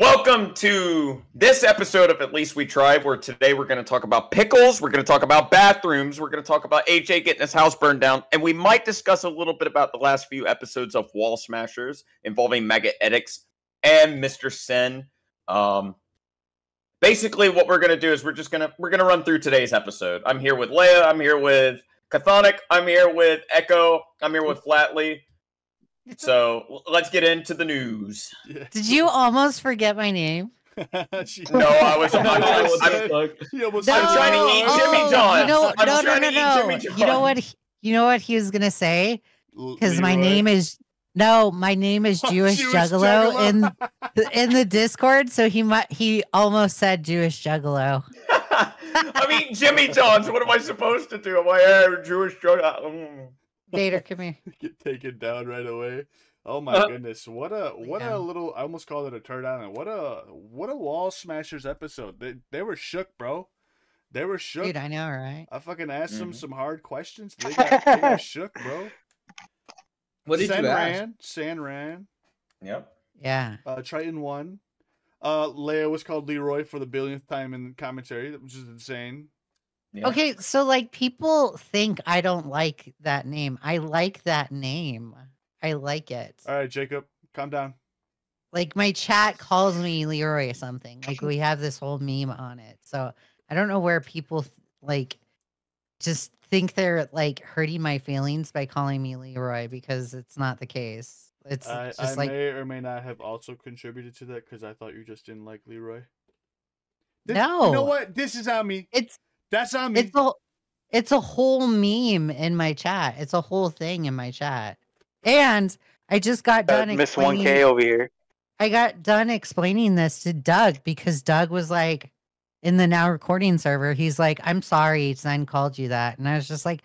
Welcome to this episode of At Least We Tried, where today we're going to talk about pickles, we're going to talk about bathrooms, we're going to talk about AJ getting his house burned down, and we might discuss a little bit about the last few episodes of Wall Smashers involving Mega Edix and Mr. Sen. Um, basically, what we're going to do is we're just going to we're going to run through today's episode. I'm here with Leigha, I'm here with Chthonic, I'm here with Echo, I'm here with Flatley. So let's get into the news. Did you almost forget my name? She- No, I was. I'm, I'm, I'm, He I'm said- trying to eat Jimmy John's. You know, I'm no, no, no, no. You know what? He- You know what he was gonna say? Because my name is no, my name is Jewish, Jewish Juggalo, Juggalo. in in the Discord. So he might he almost said Jewish Juggalo. I mean, Jimmy John's. What am I supposed to do? Am I a Jewish drug? Dater, come here. get taken down right away. Oh my Uh, goodness! What a what a little! I almost called it a turd island. What a what a wall smashers episode. They they were shook, bro. They were shook. Dude, I know, right? I fucking asked them Mhm. some hard questions. They got, they got shook, bro. What did San you ask? ran, San ran. Yep. Yeah. Uh, Triton won. Uh, Leigha was called Leroy for the billionth time in commentary, which is insane. Yeah. Okay, so like people think I don't like that name. I like that name. I like it. All right, Jacob, calm down. like my chat calls me Leroy or something. Like we have this whole meme on it. So I don't know where people like just think they're like hurting my feelings by calling me Leroy because it's not the case. It's I, just I like may or may not have also contributed to that because I thought you just didn't like Leroy. This- You No. know what? This is on me. it's That's on me. it's a it's a whole meme in my chat. It's a whole thing in my chat. And I just got Uh, done Miss One explaining K over here. I got done explaining this to Doug because Doug was like in the now recording server, he's like, I'm sorry, Sen called you that. And I was just like,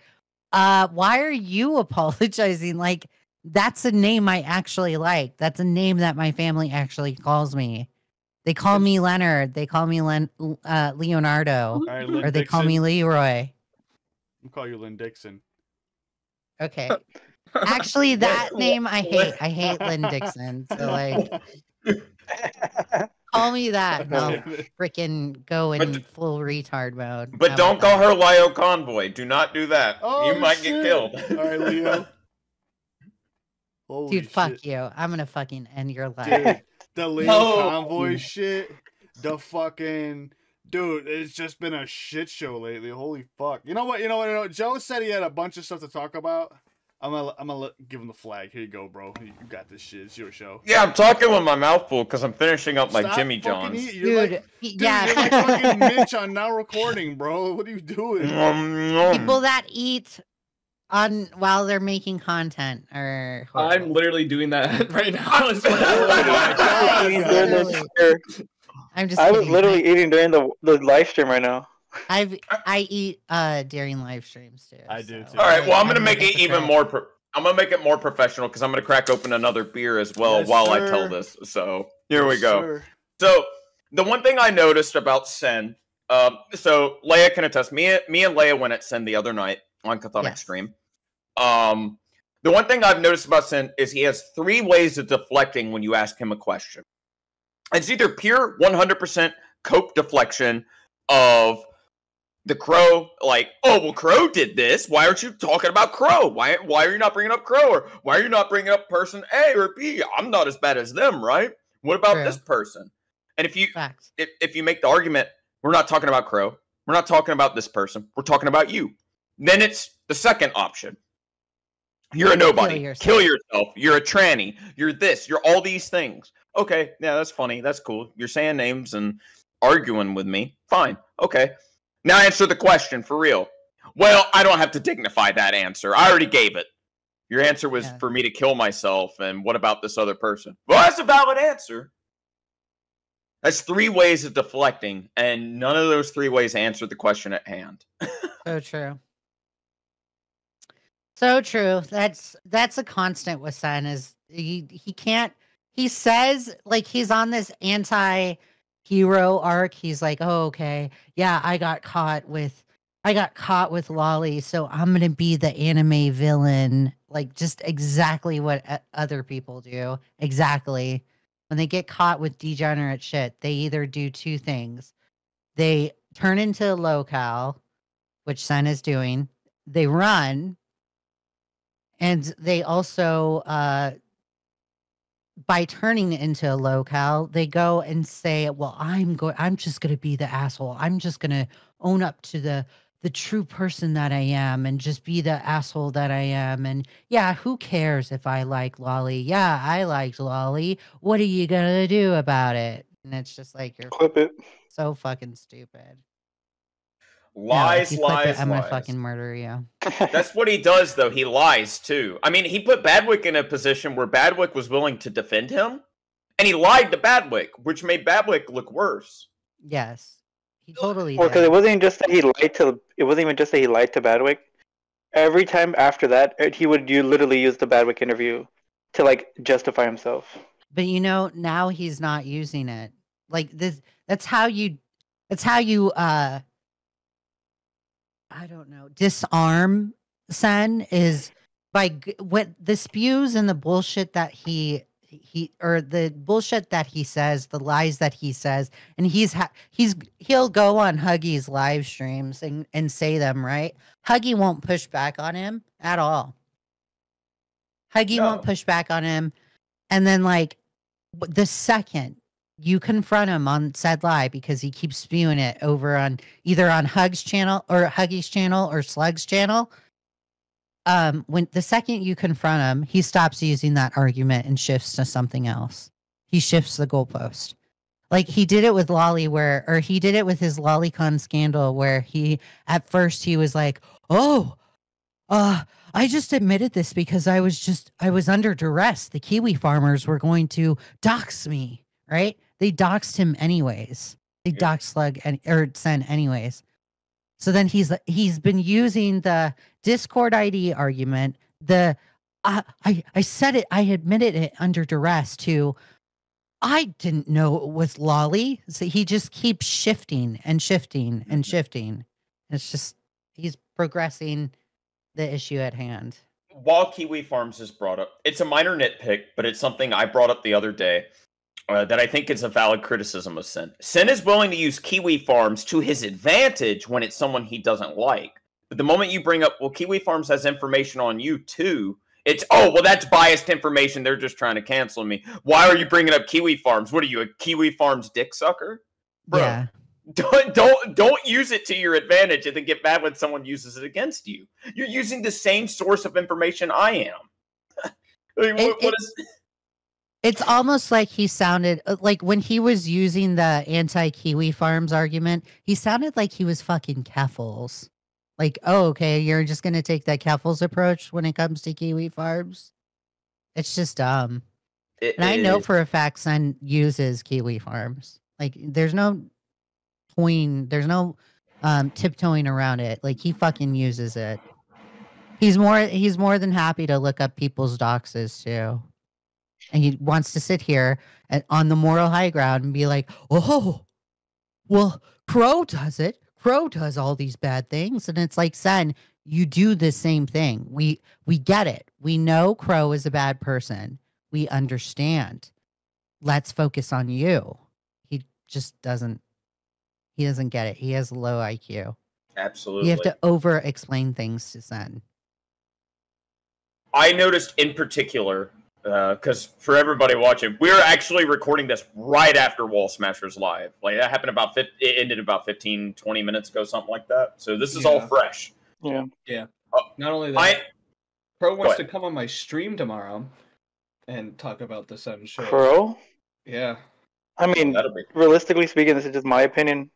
uh, why are you apologizing? Like, that's a name I actually like. That's a name that my family actually calls me. They call me Leonard. They call me Len- uh, Leonardo. All right, Lynn Or they call Dixon. me Leroy. I'll call you Lynn Dixon. Okay. Actually, that name I hate. I hate Lynn Dixon. So like call me that. and I'll freaking go in But- full retard mode. But How don't about call her Lio Convoy. Do not do that. Oh, you might shit. get killed. All right, Leo. Holy Dude, fuck you. I'm gonna fucking end your life. Dude, the Leo No. convoy shit. The fucking dude, it's just been a shit show lately. Holy fuck! You know what? You know what? You know, Joe said he had a bunch of stuff to talk about. I'm gonna, I'm gonna give him the flag. Here you go, bro. You you got this shit. It's your show. Yeah, I'm talking with my mouth full because I'm finishing up my Stop Jimmy John's. eating. You're Dude, like, y- dude, yeah. you're like fucking Mitch on now recording, bro. What are you doing? Nom, nom. People that eat on while they're making content are I'm literally doing that right now. as Oh well. I during literally- this- I'm just I was kidding. literally eating during the the live stream right now. I've I eat uh during live streams too. I do so, too. All right, well, I'm gonna a make it even hypocrite. more. Pro- I'm gonna make it more professional because I'm gonna crack open another beer as well Yes, while I tell this. So here we go. sir. So the one thing I noticed about Sen, um, so Leigha can attest. Me, me and Leigha went at Sen the other night on Chthonic Yes. stream. Um, the one thing I've noticed about Sen is he has three ways of deflecting when you ask him a question. It's either pure 100% cope deflection of the crow, like, oh well, crow did this. Why aren't you talking about crow? Why why are you not bringing up crow? Or why are you not bringing up person A or B? I'm not as bad as them, right? What about True. this person? And if you Facts. if, if you make the argument, we're not talking about Crow, we're not talking about this person, we're talking about you. Then it's the second option. You're a nobody. yourself. Kill yourself. You're a tranny. You're this. You're all these things. Okay, yeah, that's funny. That's cool. You're saying names and arguing with me. Fine. Okay. Now answer the question for real. Well, I don't have to dignify that answer. I already gave it. Your answer was Yeah. for me to kill myself, and what about this other person? Well, that's a valid answer. That's three ways of deflecting, and none of those three ways answered the question at hand. So true. So true. That's that's a constant with Sen is he he can't he says like he's on this anti hero arc. He's like, "Oh, okay. Yeah, I got caught with I got caught with Lolly, so I'm going to be the anime villain." Like just exactly what other people do. Exactly. when they get caught with degenerate shit, they either do two things. They turn into a locale, which Sen is doing. They run, and they also uh by turning into a locale, they go and say, "Well, I'm going. I'm just going to be the asshole. I'm just going to own up to the the true person that I am, and just be the asshole that I am." And yeah, who cares if I like Lolly? Yeah, I liked Lolly. What are you gonna do about it? And it's just like you're Clip it. so fucking stupid. No, Lies, you clip it, lies, I'm gonna fucking murder you. That's what he does, though. He lies too. I mean, he put Badwick in a position where Badwick was willing to defend him, and he lied to Badwick, which made Badwick look worse. Yes, he totally. Well, because it wasn't just that he lied to. It wasn't even just that he lied to Badwick. Every time after that, uh, he would you literally use the Badwick interview to like justify himself. But you know, now he's not using it. Like this that's how you that's how you uh I don't know, disarm Sen is by what the spews and the bullshit that he he or the bullshit that he says, the lies that he says, and he's ha- he's he'll go on Huggy's live streams and and say them, right? Huggy won't push back on him at all. Huggy won't push back on him. And then like the second you confront him on said lie because he keeps spewing it over on either on Hug's channel or Huggy's channel or Slug's channel. Um, when the second you confront him, he stops using that argument and shifts to something else. He shifts the goalpost. Like he did it with Lolly where or he did it with his Lolicon scandal where he at first he was like, "Oh, uh I just admitted this because I was just I was under duress. The kiwi farmers were going to dox me, right? They doxed him anyways. They Yeah. doxed Slug and or Sen anyways. So then he's he's been using the Discord ID argument. The I I, I said it. I admitted it under duress to. I didn't know it was Lolly. So he just keeps shifting and shifting and mm-hmm. shifting. It's just he's progressing the issue at hand. While Kiwi Farms is brought up, it's a minor nitpick, but it's something I brought up the other day uh, that I think is a valid criticism of Sin. Sin is willing to use Kiwi Farms to his advantage when it's someone he doesn't like. But the moment you bring up, well, Kiwi Farms has information on you too, it's, oh, well, that's biased information. They're just trying to cancel me. Why are you bringing up Kiwi Farms? What are you, a Kiwi Farms dick sucker? Bro, Yeah. don't don't don't use it to your advantage and then get mad when someone uses it against you. You're using the same source of information I am. I mean, It- what- what is It's almost like he sounded uh, like when he was using the anti Kiwi Farms argument, he sounded like he was fucking Keffals. Like, oh, okay, you're just gonna take that Keffals approach when it comes to Kiwi Farms. It's just dumb. it- And I know it- for a fact Sun uses Kiwi Farms. Like, there's no toying, there's no um tiptoeing around it. Like he fucking uses it. He's more he's more than happy to look up people's doxes too. And he wants to sit here at, on the moral high ground and be like, oh, well, Crow does it. Crow does all these bad things. And it's like, son, you do the same thing. We we get it. We know Crow is a bad person. We understand. Let's focus on you. He just doesn't he doesn't get it. He has low IQ. absolutely. You have to over explain things to Sen. I noticed in particular Uh, because for everybody watching, we're actually recording this right after Wall Smashers live. Like that happened about 50, it ended about 15, 20 minutes ago, something like that. So this is all fresh. Yeah. fresh. Yeah. Uh, Not only that, I Pro wants to come on my stream tomorrow and talk about the Sun show. Crow. Yeah. I mean, that'll be realistically speaking, this is just my opinion.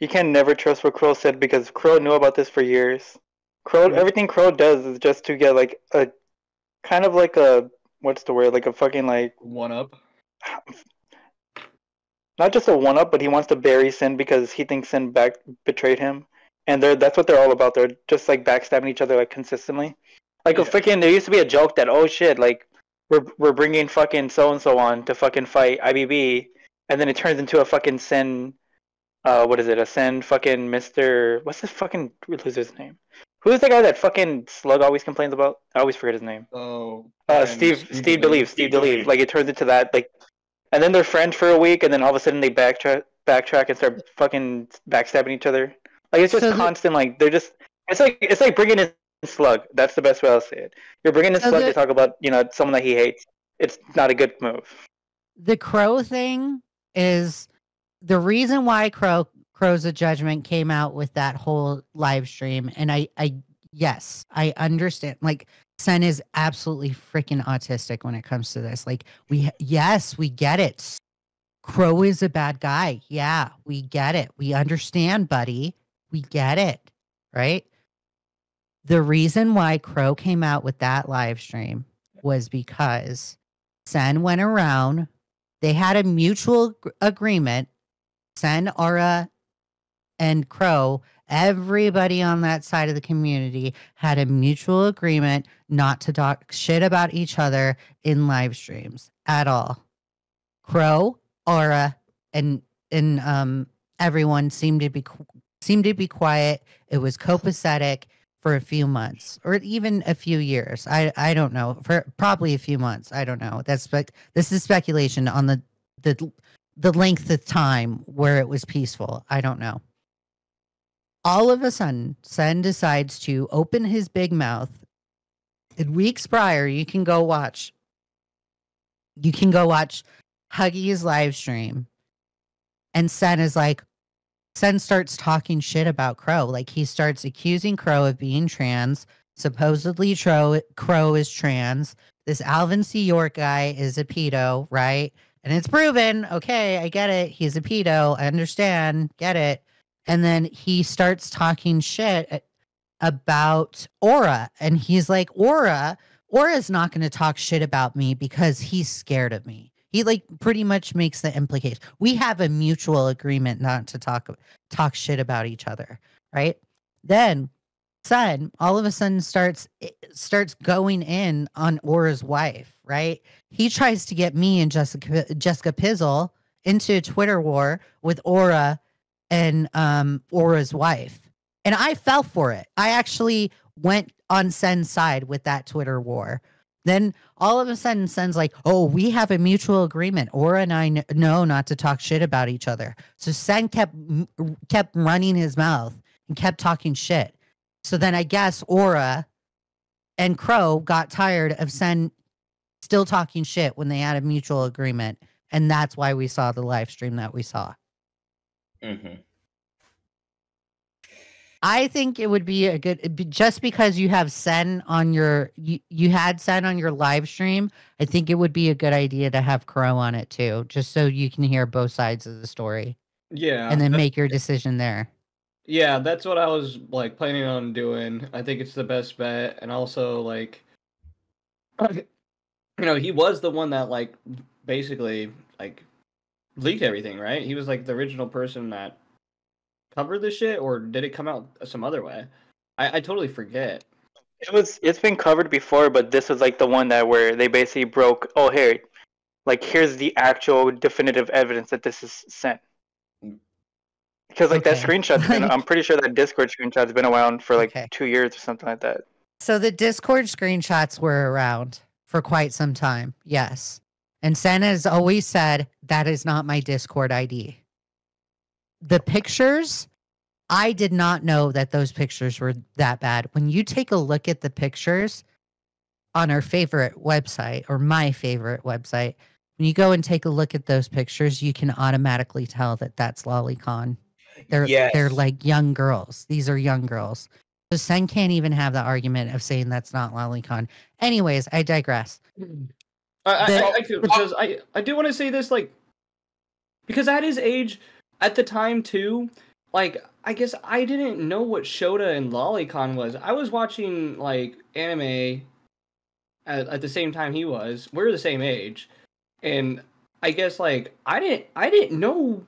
You can never trust what Crow said because Crow knew about this for years. Crow, Yeah. everything Crow does is just to get like a kind of like a what's the word? Like a fucking like One up. not just a one up, but he wants to bury Sin because he thinks Sin back betrayed him, and they're that's what they're all about. They're just like backstabbing each other like consistently. Like a Yeah. freaking, there used to be a joke that oh shit, like we're we're bringing fucking so and so on to fucking fight IBB, and then it turns into a fucking Sin. Uh, what is it? A Sin fucking Mister. What's this fucking loser's name? Who's the guy that fucking Slug always complains about? I always forget his name. Oh. Uh, and Steve, Steve, Believe, Steve Steve Believe. Believe. Like it turns into that, like, and then they're friends for a week, and then all of a sudden they backtrack, backtrack and start fucking backstabbing each other. Like it's just So the- constant. Like they're just. It's like it's like bringing in Slug. That's the best way I'll say it. You're bringing in So Slug the- to talk about you know someone that he hates. It's not a good move. the crow thing is the reason why crow crows of judgment came out with that whole live stream and i i yes i understand like sen is absolutely freaking autistic when it comes to this like we yes we get it. Crow is a bad guy. Yeah we get it. We understand buddy. We get it right? The reason why crow came out with that live stream was because sen went around. They had a mutual agreement. Sen, Aura, and Crow, everybody on that side of the community had a mutual agreement not to talk shit about each other in live streams at all. Crow, Aura, and and um everyone seemed to be seemed to be quiet. It was copacetic for a few months or even a few years. I I don't know. For probably a few months. I don't know. That's spec this is speculation on the the the length of time where it was peaceful. I don't know. All of a sudden, Sen decides to open his big mouth. And weeks prior, you can go watch. You can go watch Huggy's live stream. And Sen is like, Sen starts talking shit about Crow. Like he starts accusing Crow of being trans. Supposedly, Tro- Crow is trans. This Alvin C. York guy is a pedo, right? And it's proven. Okay, I get it. He's a pedo. I understand. Get it. And then he starts talking shit about Aura. And he's like, Aura, Aura's not going to talk shit about me because he's scared of me. He like pretty much makes the implication. We have a mutual agreement not to talk talk shit about each other, right? Then son all of a sudden starts eh, starts going in on Aura's wife, right? He tries to get me and Jessica Jessica Pizzle into a Twitter war with Aura and um Aura's wife. And I fell for it. I actually went on Sen's side with that Twitter war. Then all of a sudden, Sen's like, "Oh, we have a mutual agreement. Aura and I kn- know not to talk shit about each other." So Sen kept kept running his mouth and kept talking shit. So then I guess Aura and Crow got tired of Sen still talking shit when they had a mutual agreement, and that's why we saw the live stream that we saw. Mhm. I think it would be a good just because you have Sen on your you, you had Sen on your live stream. I think it would be a good idea to have Crow on it too, just so you can hear both sides of the story Yeah. and then make your decision there. Yeah, that's what I was like planning on doing. I think it's the best bet, and also like, you know, he was the one that like basically like leaked everything, right? He was like the original person that covered the shit, or did it come out some other way? I, I totally forget. It was. It's been covered before, but this was like the one that where they basically broke. Oh, here, like here's the actual definitive evidence that this is sent. Because like that screenshot's been. I'm pretty sure that Discord screenshot's been around for like Okay. two years or something like that. So the Discord screenshots were around for quite some time. Yes. And Sen has always said that is not my Discord ID. The pictures, I did not know that those pictures were that bad. When you take a look at the pictures on our favorite website or my favorite website, when you go and take a look at those pictures, you can automatically tell that that's Lolicon. They're they're like young girls. These are young girls. So Sen can't even have the argument of saying that's not Lolicon. Anyways, I digress. Mm. I, I, I, because I, I do want to say this, like, because at his age, at the time too, like, I guess I didn't know what Shota and Lolicon was. I was watching like anime at, at the same time he was. We're the same age, and I guess like I didn't I didn't know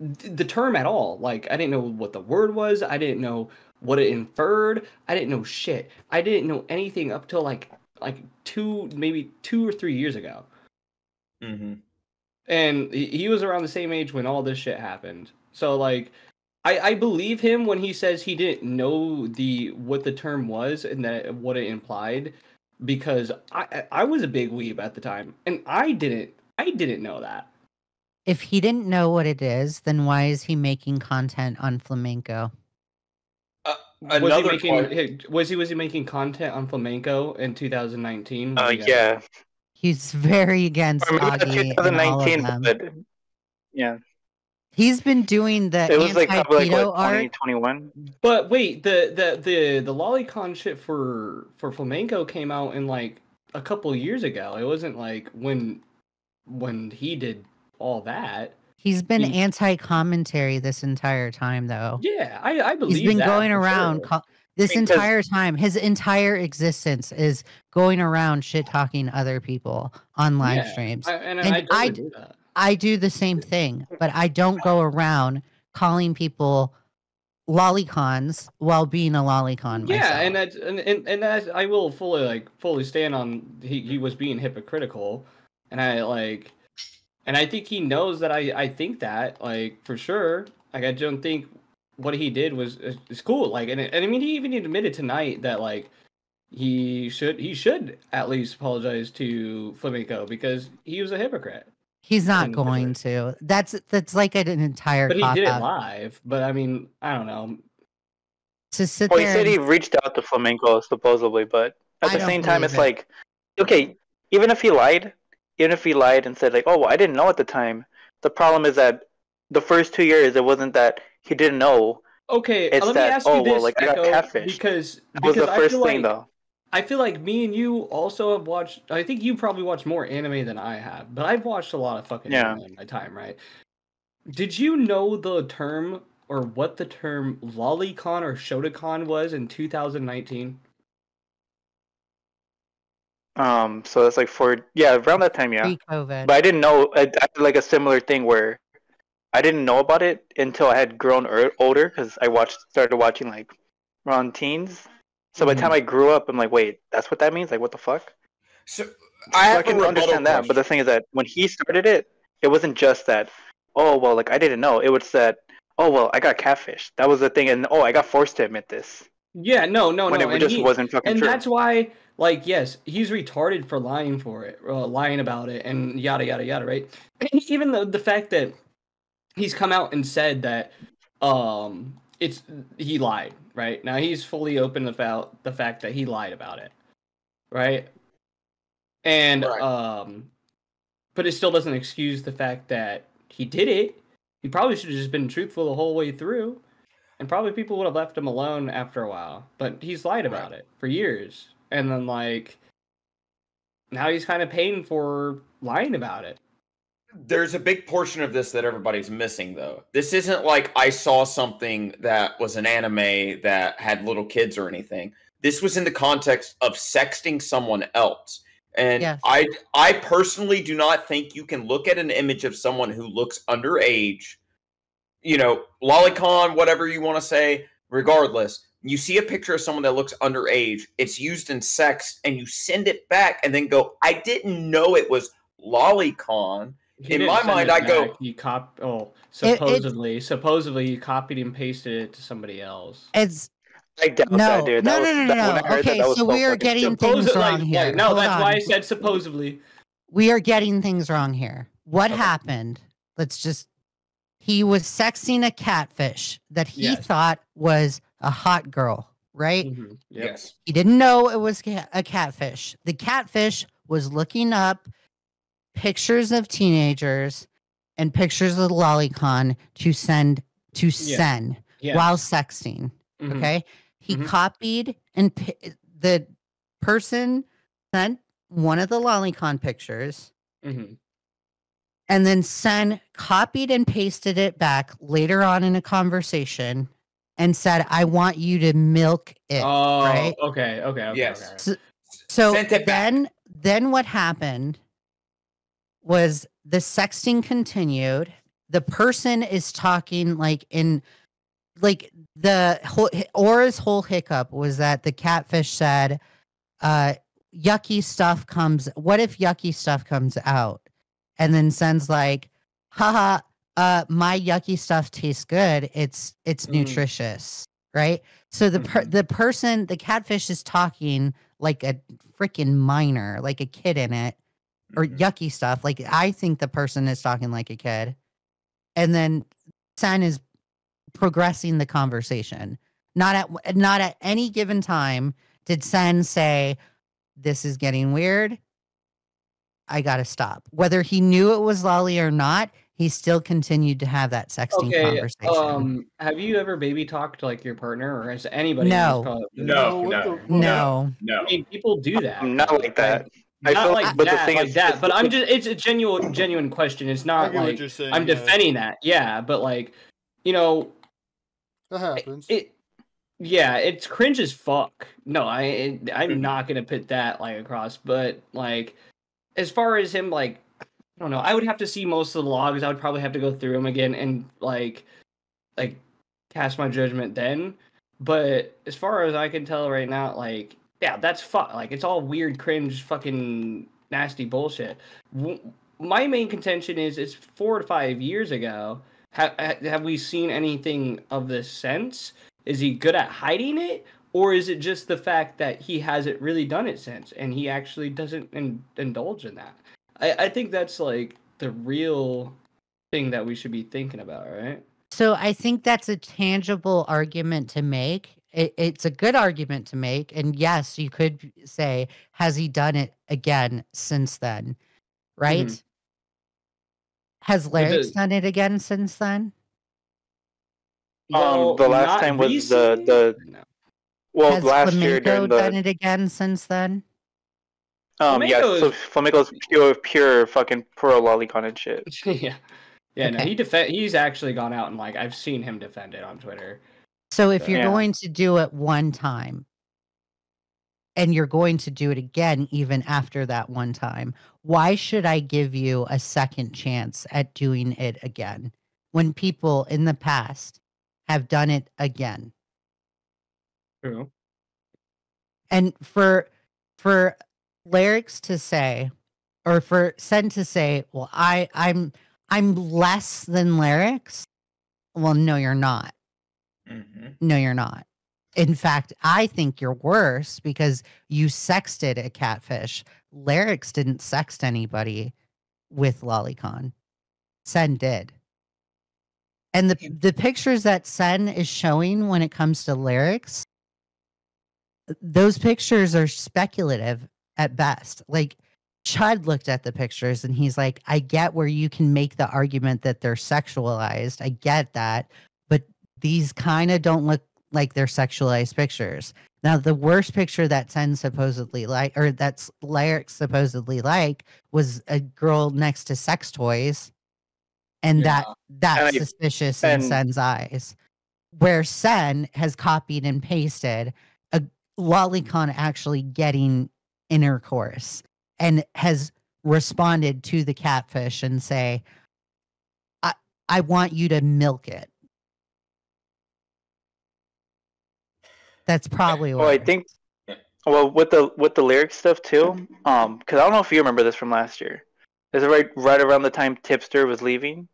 the term at all. Like I didn't know what the word was. I didn't know what it inferred. I didn't know shit. I didn't know anything up till like like two maybe two or three years ago Mhm. and he he was around the same age when all this shit happened so like I, I believe him when he says he didn't know the what the term was and that what it implied because I I I was a big weeb at the time and I didn't I didn't know that if he didn't know what it is, then why is he making content on flamenco? Was he making que- hey, was he was he making content on flamenco in 2019? Uh, Was yeah, He's very against or maybe Augie and all of 2019, them. but yeah, He's been doing the it was like probably like anti-pedo what art. 2021. But wait, the the the the lolicon shit for for flamenco came out in like a couple years ago. It wasn't like when when he did all that. He's been He- anti-commentary this entire time, though. Yeah, I I believe He's been going around sure. this Because- entire time. His entire existence is going around shit talking other people on live Yeah, streams. I, and, And I I- do. I do the same thing, but I don't go around calling people lolicons while being a lolicon. Yeah, and that's and, and and that I will fully like fully stand on he he was being hypocritical, and I like, and I think he knows that I I think that like for sure. Like I don't think what he did was is, is cool. Like and and I mean he even admitted tonight that like he should he should at least apologize to Flamenco because he was a hypocrite. he's not and- going to. That's that's like an entire. But he did it live. But I mean I don't know. To sit Well, he there. said he reached out to Flamenco supposedly, but at I the same time, it's it. like, okay, even if he lied, even if he lied and said like, oh, well, I didn't know at the time. The problem is that the first two years, it wasn't that he didn't know. Okay, uh, It's let me that, ask oh, you well, this, like, I got Echo, catfished. because That was because the I first feel thing, like, though. I feel like me and you also have watched. I think you probably watched more anime than I have, but I've watched a lot of fucking Yeah. anime in my time, right? Did you know the term or what the term lolicon or shotacon was in 2019? Um, so it's like for yeah, around that time, yeah. pre-COVID. But I didn't know. I, I had like a similar thing where I didn't know about it until I had grown er- older because I watched started watching like around teens. So by the Mhm. time I grew up, I'm like, wait, that's what that means? Like, what the fuck? So So I have I can understand that, but the thing is that when he started it, it wasn't just that. Oh well, like I didn't know. It was that. Oh well, I got catfish. That was the thing, and oh, I got forced to admit this Yeah, no, no, when no, it and just he- wasn't fucking and true. that's why like yes he's retarded for lying for it uh, lying about it and yada yada yada right even though the fact that he's come out and said that um it's he lied right now he's fully open about the fact that he lied about it right and Right. um but it still doesn't excuse the fact that he did it he probably should have just been truthful the whole way through and probably people would have left him alone after a while. But he's lied about it for years. And then like now he's kind of paying for lying about it. There's a big portion of this that everybody's missing, though. This isn't like I saw something that was an anime that had little kids or anything. This was in the context of sexting someone else. And Yes. I I personally do not think you can look at an image of someone who looks underage, you know, lolicon, whatever you want to say, regardless. You see a picture of someone that looks underage, it's used in sex, and you send it back and then go, I didn't know it was lolicon. He In my mind, it I go- back, he cop oh it's- supposedly supposedly he copied and pasted it to somebody else. it's I doubt no, that, dude. no, That was, no, no, no, no. heard that, Okay, that so we are getting stupid. things Supposedly- wrong here. like, no, Hold that's why I said supposedly. we are getting things wrong here. What Okay. happened? Let's just. He was sexting a catfish that he Yes. thought was a hot girl, right? Mhm, yep. Yes. He didn't know it was a catfish. The catfish was looking up pictures of teenagers and pictures of lolicon to send to Yeah. send Yeah. while sexting. mhm. Okay. He Mhm. copied and pi- the person sent one of the lolicon pictures mhm. and then Sen copied and pasted it back later on in a conversation and said, I want you to milk it. Oh, right? okay, okay, okay. Yes. okay. So- So Sent back. then then what happened was the sexting continued. The person is talking like in like the whole Aura's whole hiccup was that the catfish said uh yucky stuff comes what if yucky stuff comes out and then sends like haha uh my yucky stuff tastes good it's it's Mm. nutritious right so the per- Mhm. the person the catfish is talking like a freaking minor like a kid in it or Mhm. yucky stuff like i think the person is talking like a kid and then Sen is progressing the conversation. Not at not at any given time did Sen say, "This is getting weird. I got to stop." Whether he knew it was Lolly or not, he still continued to have that sexting Okay. conversation. Um, have you ever baby talked like your partner, or has anybody? No. this call- No, no, no, No. I mean, people do that. Not like that. I Not feel like but the that, thing like is- that. But I'm just, it's a genuine, genuine question. It's not like saying. I'm yeah. defending that. Yeah, but like, you know, That happens. it yeah it's cringe as fuck no i it, i'm Mhm. not gonna put that like across but like as far as him like i don't know. I would have to see most of the logs. I would probably have to go through them again and like like cast my judgment then. But as far as i can tell right now like yeah that's fuck like it's all weird cringe fucking nasty bullshit. My main contention is it's four to five years ago. Ha- ha- have we seen anything of this sense? Is he good at hiding it? Or is it just the fact that he hasn't really done it since and he actually doesn't in- indulge in that I-, I think that's like the real thing that we should be thinking about right So I think that's a tangible argument to make. It, it's a good argument to make. And yes, you could say, has he done it again since then? Right? Has But the- Larry done it again since then? Um, the last time was the- recently? the- No. Well, Has last year Flamenco during done it again since then? Um yeah, Flamenco so is- Flamenco's pure pure fucking pro lolicon and shit. yeah yeah no he defend he's actually gone out and like i've seen him defend it on twitter So if you're Yeah. going to do it one time and you're going to do it again even after that one time, why should I give you a second chance at doing it again when people in the past have done it again? True. And for for lyrics to say or for Sen to say, well, I I'm I'm less than lyrics. Well, no, you're not. Mhm. No, you're not. In fact, I think you're worse because you sexted a catfish. Lyrics didn't sext anybody with Lolicon. Sen did. And the the pictures that Sen is showing when it comes to lyrics, those pictures are speculative at best. Like Chud looked at the pictures and he's like, I get where you can make the argument that they're sexualized. I get that. But these kind of don't look like they're sexualized pictures. Now, the worst picture that Sen supposedly like, or that's Lyric supposedly like, was a girl next to sex toys, and Yeah. that that's And I- suspicious in Sen's eyes. Where Sen has copied and pasted a lolicon actually getting intercourse and has responded to the catfish and say, "I I want you to milk it." That's probably Well, I think well with the with the lyric stuff too. Um, because I don't know if you remember this from last year. This is right right around the time Tipster was leaving.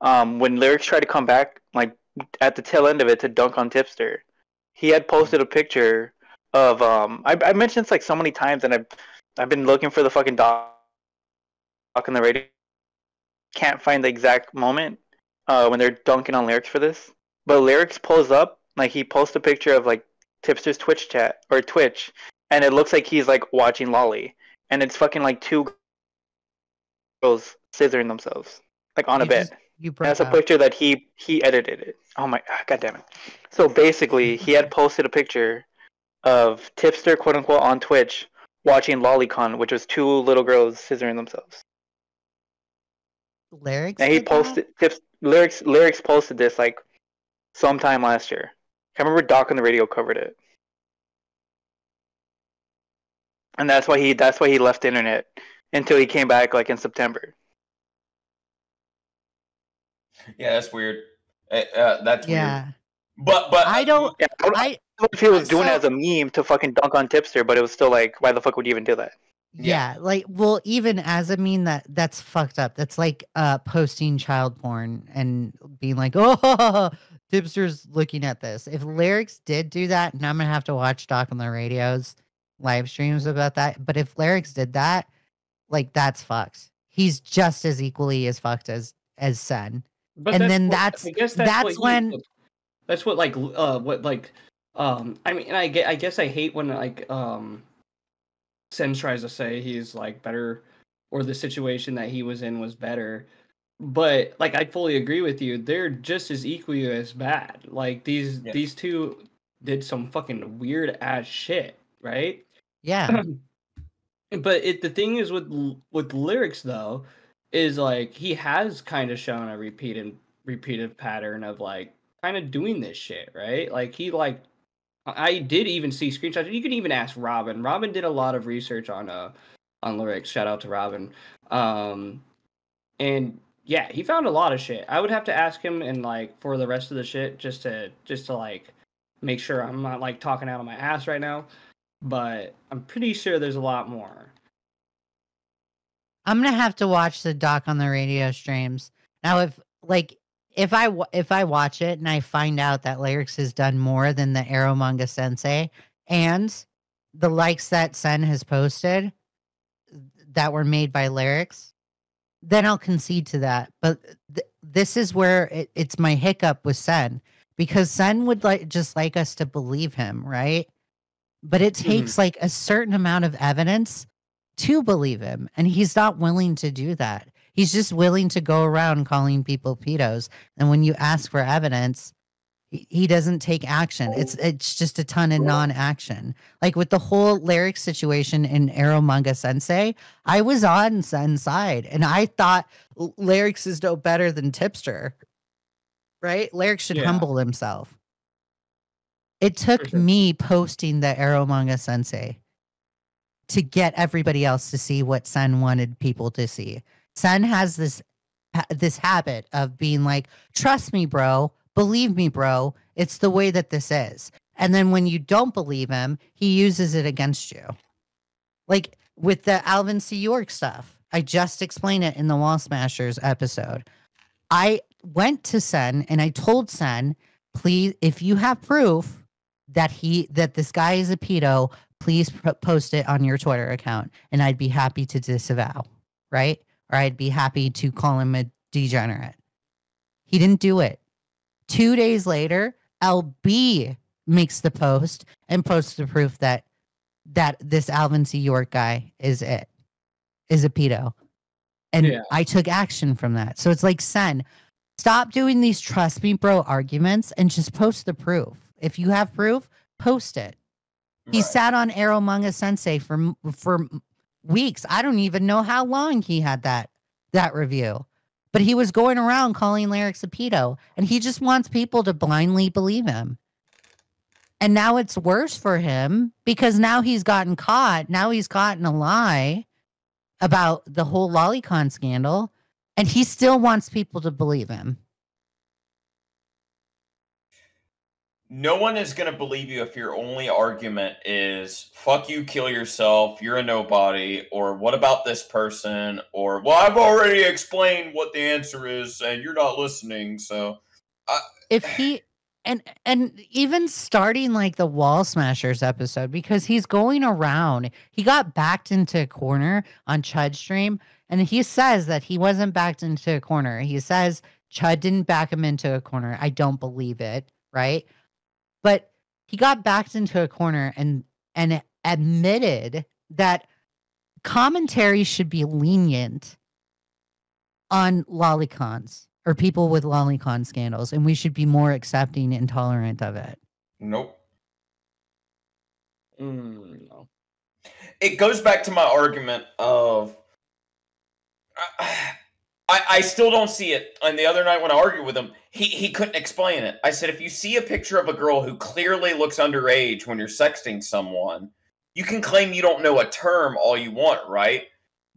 Um, when lyrics tried to come back, like at the tail end of it to dunk on Tipster, he had posted a picture of um. I I mentioned this like so many times, and I've I've been looking for the fucking doc on the radio. Can't find the exact moment uh when they're dunking on lyrics for this. But lyrics pulls up like he posts a picture of like Tipster's Twitch chat or Twitch, and it looks like he's like watching Lolly, and it's fucking like two girls scissoring themselves like on a bed. just- You that's a picture that he he edited it. Oh my ah, god damn it! So basically, he had posted a picture of Tipster quote unquote on Twitch watching Lolicon, which was two little girls scissoring themselves. lyrics. And he posted tips lyrics lyrics posted this like sometime last year. I remember Doc on the radio covered it. And that's why he that's why he left the internet until he came back like in September. Yeah, that's weird. Uh, uh, that's weird. Yeah, But but I don't. Yeah, I don't I if he was doing it so- as a meme to fucking dunk on Tipster, but it was still like, why the fuck would you even do that? yeah, like well, even as a meme that that's fucked up. That's like uh posting child porn and being like, oh, tipsters looking at this. If lyrics did do that, and I'm gonna have to watch Doc on the radios live streams about that. But if lyrics did that, like that's fucked. He's just as equally as fucked as as Sen. But And then what- that's- I guess that's, that's what he- when- that's what like uh what like um I mean I get I guess I hate when like um Sen tries to say he's like better or the situation that he was in was better. But like I fully agree with you, they're just as equally as bad. Like these Yeah. these two did some fucking weird ass shit, right? Yeah. but it the thing is with with lyrics though is like he has kind of shown a repeated repeated pattern of like kind of doing this shit right like he like I did even see screenshots. You can even ask Robin. Robin did a lot of research on uh on lyrics. Shout out to Robin. Um, and yeah, he found a lot of shit. I would have to ask him and like for the rest of the shit just to just to like make sure I'm not like talking out of my ass right now. But I'm pretty sure there's a lot more. I'm gonna have to watch the doc on the radio streams now. If like if I if I watch it and I find out that lyrics has done more than the Eromanga Sensei and the likes that Sen has posted that were made by lyrics, then I'll concede to that. But th- this is where it, it's my hiccup with Sen because Sen would like just like us to believe him, right? But it mm-hmm. takes like a certain amount of evidence to believe him, and he's not willing to do that. He's just willing to go around calling people pedos, and when you ask for evidence, he, doesn't take action. It's it's just a ton of non-action. Like with the whole lyric situation in Eromanga Sensei, I was on Sen's side, and I thought lyrics is no better than Tipster. Right? Lyrics should Yeah. humble himself. It took sure. me posting the Eromanga Sensei to get everybody else to see what Sen wanted people to see. Sen has this this habit of being like, "Trust me, bro. Believe me, bro. It's the way that this is." And then when you don't believe him, he uses it against you. Like with the Alvin C. York stuff. I just explained it in the Wall Smashers episode. I went to Sen and I told Sen, please, if you have proof that he that this guy is a pedo, please post it on your Twitter account, and I'd be happy to disavow, right? Or I'd be happy to call him a degenerate. He didn't do it. Two days later, LB makes the post and posts the proof that that this Alvin C. York guy is it, is a pedo. And Yeah. I took action from that. So it's like, Sen, stop doing these trust me, bro arguments and just post the proof. If you have proof, post it. He Right. sat on Eromanga Sensei for for weeks. I don't even know how long he had that that review. But he was going around calling Lyrics a pedo, and he just wants people to blindly believe him. And now it's worse for him because now he's gotten caught. Now he's caught in a lie about the whole Lolicon scandal, and he still wants people to believe him. No one is going to believe you if your only argument is fuck you, kill yourself, you're a nobody, or what about this person, or well, I've already explained what the answer is and you're not listening. So, if he and and even starting like the wall smashers episode because he's going around he got backed into a corner on chud stream and he says that he wasn't backed into a corner. He says chud didn't back him into a corner. I don't believe it right but he got backed into a corner and and admitted that commentary should be lenient on lolicons or people with lolicon scandals and we should be more accepting and tolerant of it nope. Mm, no. It goes back to my argument of I, I still don't see it. And the other night when I argued with him, he, he couldn't explain it. I said, if you see a picture of a girl who clearly looks underage when you're sexting someone, you can claim you don't know a term all you want, right?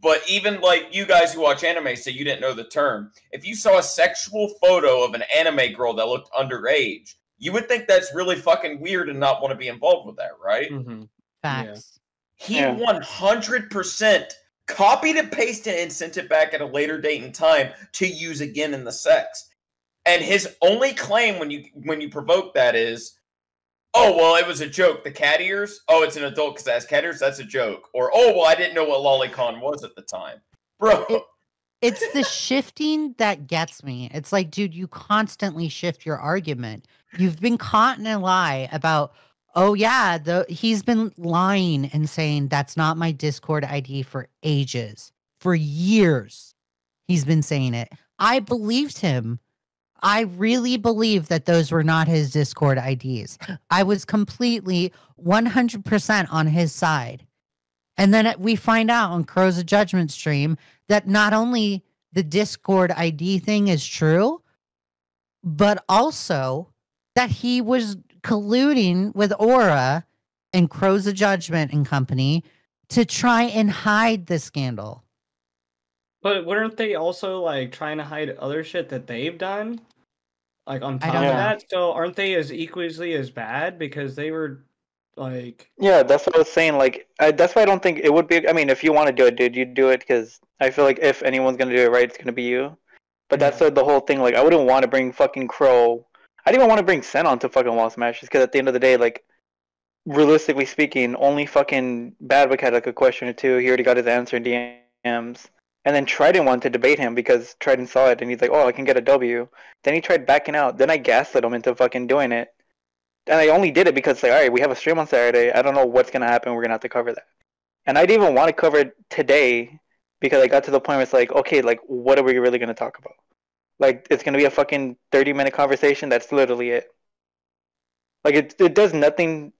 But even like you guys who watch anime say you didn't know the term. If you saw a sexual photo of an anime girl that looked underage, you would think that's really fucking weird and not want to be involved with that, right? Mhm. facts He Yeah. 100% copied and pasted and sent it back at a later date and time to use again in the sex. And his only claim when you when you provoke that is, oh well, it was a joke. The cat ears. Oh, it's an adult because it has cat ears. That's a joke. Or oh well, I didn't know what lolicon was at the time, bro. It- it's the shifting that gets me. It's like, dude, you constantly shift your argument. You've been caught in a lie about, oh yeah, the he's been lying and saying that's not my Discord ID for ages. For years. He's been saying it. I believed him. I really believe that those were not his Discord IDs. I was completely 100% on his side. And then we find out on Crow's a Judgment stream that not only the Discord ID thing is true, but also that he was colluding with Aura and Crow's a Judgment and company to try and hide the scandal. But weren't they also like trying to hide other shit that they've done? Like on top of know. that, so aren't they as equally as bad because they were like Yeah, that's what I was saying. Like, I, that's why I don't think it would be. I mean, if you want to do it, dude, you do it because I feel like if anyone's gonna do it right, it's gonna be you. But that's the, the whole thing. Like, I wouldn't want to bring fucking Crow. I didn't even want to bring Sen onto fucking Wall Smashers because at the end of the day, like, realistically speaking, only fucking Badwick had like a question or two. He already got his answer in DMs. And then Trident wanted to debate him because Trident saw it and he's like, oh, I can get a W. Then he tried backing out. Then I gaslit him into fucking doing it. And I only did it because, like, all right, we have a stream on Saturday. I don't know what's going to happen. We're going to have to cover that. And I didn't even want to cover it today because I got to the point where it's like, okay, like, what are we really going to talk about? Like, it's going to be a fucking 30 minute conversation. That's literally it. Like, it, it does nothing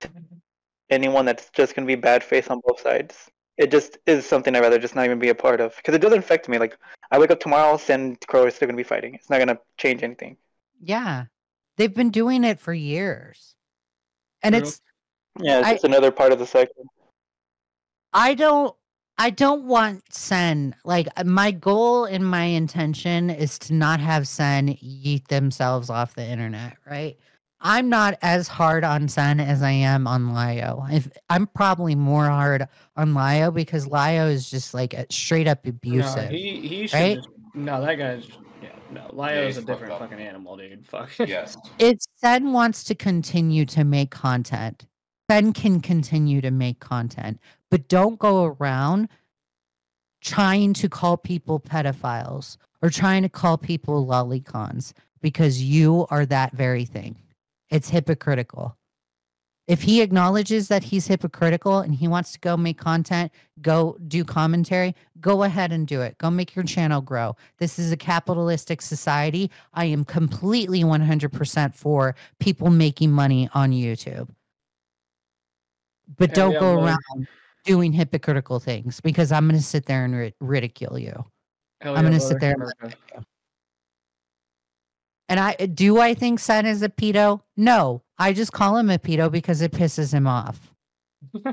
to anyone that's just going to be bad face on both sides. It just is something I'd rather just not even be a part of because it doesn't affect me. Like, I wake up tomorrow, Sen Crow is still going to be fighting. It's not going to change anything. Yeah. They've been doing it for years. And True. it's Yeah, it's I- just another part of the cycle. I don't I don't want Sen like my goal and my intention is to not have Sen yeet themselves off the internet, right? I'm not as hard on Sen as I am on Lio. If I'm probably more hard on Lio because Lio is just like a straight up no, abusive. he he should right? just, no that guy's yeah no Lio's he's a different fucking animal, dude. Fuck. Yes. if Sen wants to continue to make content, Sen can continue to make content, but don't go around trying to call people pedophiles or trying to call people lolicons because you are that very thing. It's hypocritical. If he acknowledges that he's hypocritical and he wants to go make content, go do commentary, go ahead and do it. Go make your channel grow. This is a capitalistic society. I am completely 100% for people making money on YouTube. But don't yeah, go brother. around doing hypocritical things because I'm going to sit there and ri- ridicule you. I'm yeah, gonna sit there and America. And I do I think Sen is a pedo? No. I just call him a pedo because it pisses him off.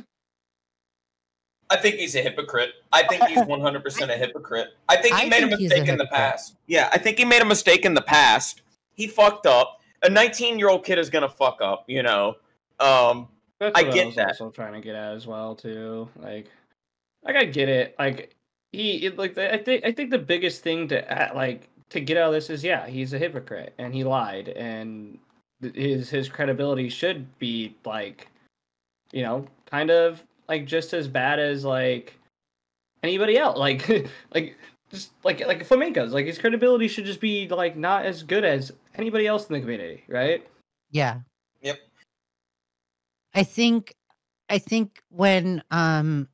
I think he's a hypocrite. I think he's 100% a hypocrite. I think he I made a think a mistake in the past. Yeah, I think he made a mistake in the past. He fucked up. A 19 year old kid is going to fuck up, you know? Um, That's I what get was that. Also trying to get at as well too. Like, like I get it. Like he, it, like I think I think the biggest thing to uh, like to get out of this is yeah, he's a hypocrite and he lied and his his credibility should be like, you know, kind of like just as bad as like anybody else. Like, like just like like flamencos. Like his credibility should just be like not as good as anybody else in the community, right? Yeah. Yep. I think I think when um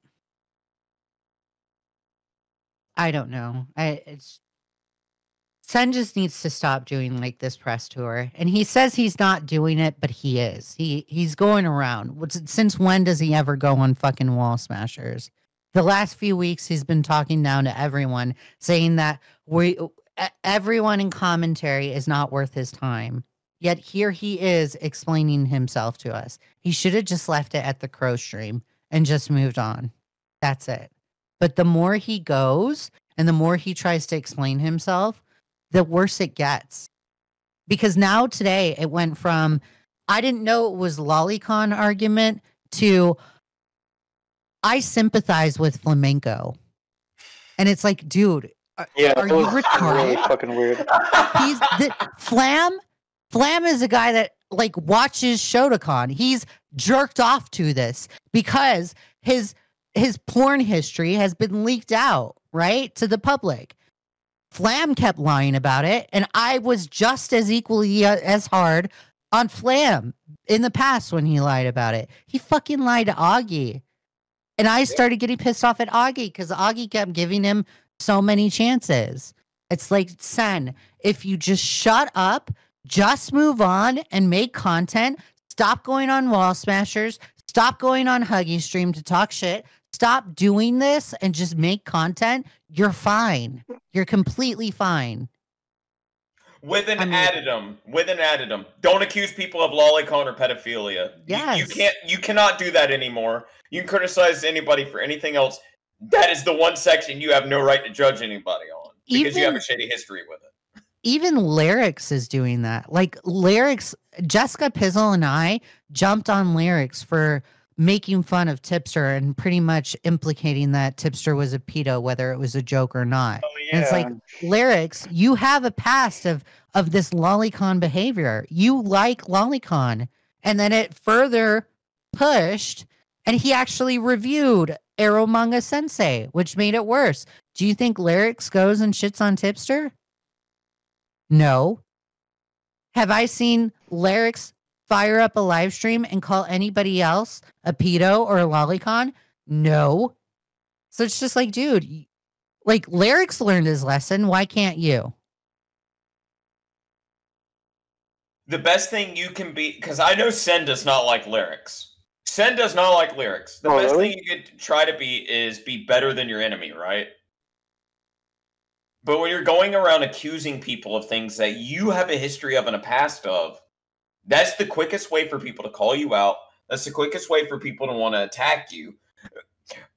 I don't know. I it's Sen just needs to stop doing like this press tour. And he says he's not doing it, but he is. He he's going around. Since when does he ever go on fucking wall smashers? The last few weeks he's been talking down to everyone, saying that we everyone in commentary is not worth his time. Yet here he is explaining himself to us. He should have just left it at the crow stream and just moved on. That's it. But the more he goes and the more he tries to explain himself, the worse it gets. Because now today it went from I didn't know it was lolicon argument to I sympathize with flamenco. And it's like, dude, Yeah, Are you was really retarded? fucking weird. he's the Flam. Flam is a guy that like watches shotacon. He's jerked off to this because his his porn history has been leaked out. right? To the public. Flam kept lying about it, and I was just as equally uh, as hard on Flam in the past when he lied about it. He fucking lied to Augie. And I started getting pissed off at Augie because Augie kept giving him so many chances. It's like, Sen, if you just shut up, just move on and make content, stop going on Wall Smashers, stop going on Huggy Stream to talk shit, stop doing this and just make content, you're fine. You're completely fine. With an I mean- addendum, with an addendum. Don't accuse people of lolicon or pedophilia. You- You, can't. You cannot do that anymore. You can criticize anybody for anything else. That is the one section you have no right to judge anybody on because you have a shady history with it. Even lyrics is doing that. Like lyrics jessica pizzle and i jumped on lyrics for making fun of tipster and pretty much implicating that tipster was a pedo whether it was a joke or not. Oh, And it's like lyrics you have a past of of this lolicon behavior. You like lolicon. And then it further pushed and he actually reviewed Eromanga Sensei which made it worse. Do you think lyrics goes and shits on tipster no. Have I seen Lyrics fire up a live stream and call anybody else a pedo or a lolicon? No. So it's just like, dude, like Lyrics learned his lesson. Why can't you? The best thing you can be because I know Sen does not like lyrics. Sen does not like lyrics. The Oh, best really? thing you could try to be is be better than your enemy, right? But when you're going around accusing people of things that you have a history of and a past of, that's the quickest way for people to call you out. That's the quickest way for people to want to attack you.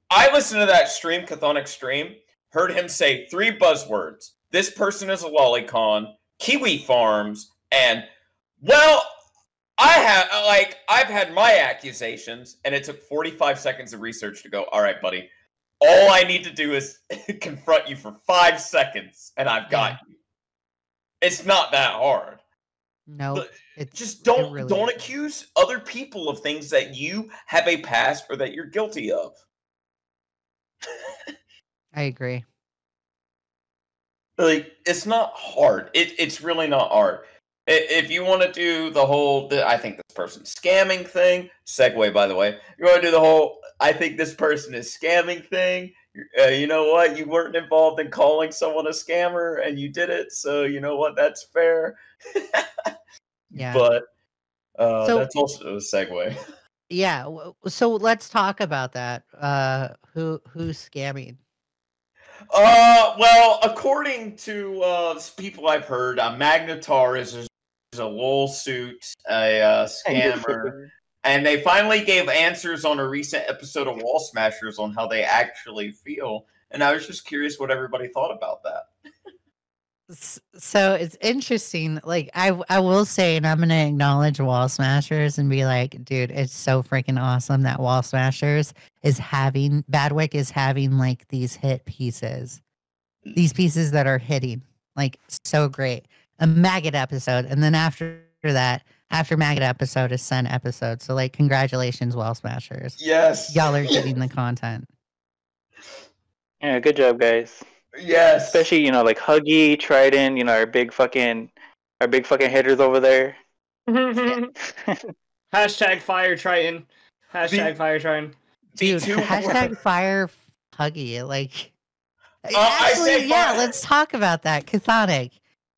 I listened to that stream, Chthonic stream, heard him say three buzzwords. This person is a lolicon, Kiwi Farms, and well, I have like I've had my accusations, and it took 45 seconds of research to go, all right, buddy. All I need to do is confront you for five seconds, and I've got you. It's not that hard. No. Just don't really don't isn't. accuse other people of things that you have a past or that you're guilty of. I agree. like it's not hard it, it's really not hard if you want to do the whole i think this person's scamming thing segue by the way you want to do the whole i think this person is scamming thing uh, you know what you weren't involved in calling someone a scammer and you did it so you know what that's fair Yeah. but uh, So- that's also a segue yeah. So let's talk about that. Uh who who's scamming? Uh, well, according to uh, people I've heard, uh, Magnetar is a, is a lol a uh, scammer, and they finally gave answers on a recent episode of Wall Smashers on how they actually feel. And I was just curious what everybody thought about that. So it's interesting like I, I will say and i'm gonna acknowledge wall smashers and be like dude it's so freaking awesome that wall smashers is having badwick is having like these hit pieces these pieces that are hitting like so great a maggot episode and then after that after maggot episode is sun episode. So like congratulations wall smashers. Yes, y'all are getting the content. Yeah, good job, guys. yes, Especially you know like Huggy, Trident, you know our big fucking our big fucking hitters over there. Hashtag fire Triton. Hashtag fire Triton. dude hashtag fire huggy like Uh, I actually say yeah let's talk about that. Chthonic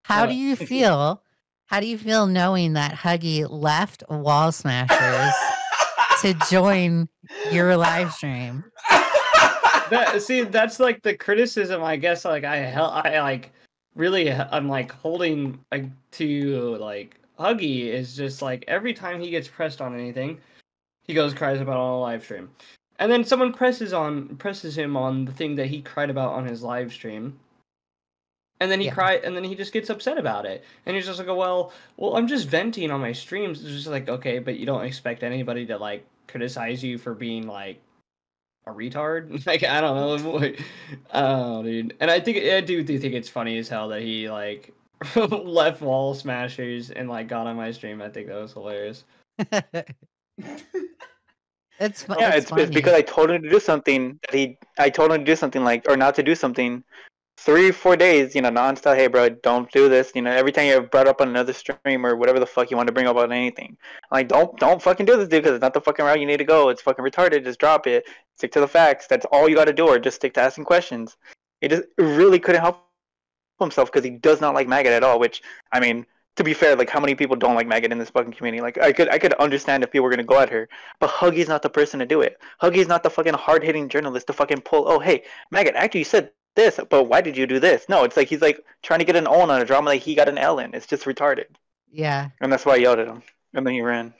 how do you feel how do you feel knowing that huggy left wall smashers to join your live stream That, see, that's like the criticism. I guess like I I like really I'm like holding like to like Huggy is just like every time he gets pressed on anything, he goes cries about it on a live stream, and then someone presses on presses him on the thing that he cried about on his live stream. And then he Yeah. cry, and then he just gets upset about it, and he's just like, "Well, well, I'm just venting on my streams." It's just like, okay, but you don't expect anybody to like criticize you for being like a retard. Like I don't know. Oh, dude. And I think I do do think it's funny as hell that he like left wall smashers and like got on my stream. I think that was hilarious. It's Yeah, it's, it's funny. because I told him to do something that he I told him to do something like or not to do something three four days you know nonstop. Hey, bro, don't do this. You know, every time you brought up on another stream or whatever the fuck you want to bring up on anything, I'm like don't don't fucking do this, dude, because it's not the fucking route you need to go. It's fucking retarded. Just drop it. Stick to the facts. That's all you got to do, or just stick to asking questions. He just really couldn't help himself because he does not like maggot at all. Which I mean. To be fair, like how many people don't like maggot in this fucking community? Like I could I could understand if people were gonna go at her, but Huggy's not the person to do it. Huggy's not the fucking hard hitting journalist to fucking pull. Oh, hey, Maggot, actually you said this, but why did you do this? No, it's like he's like trying to get an O on a drama like he got an L in. It's just retarded, yeah. and that's why I yelled at him, and then he ran.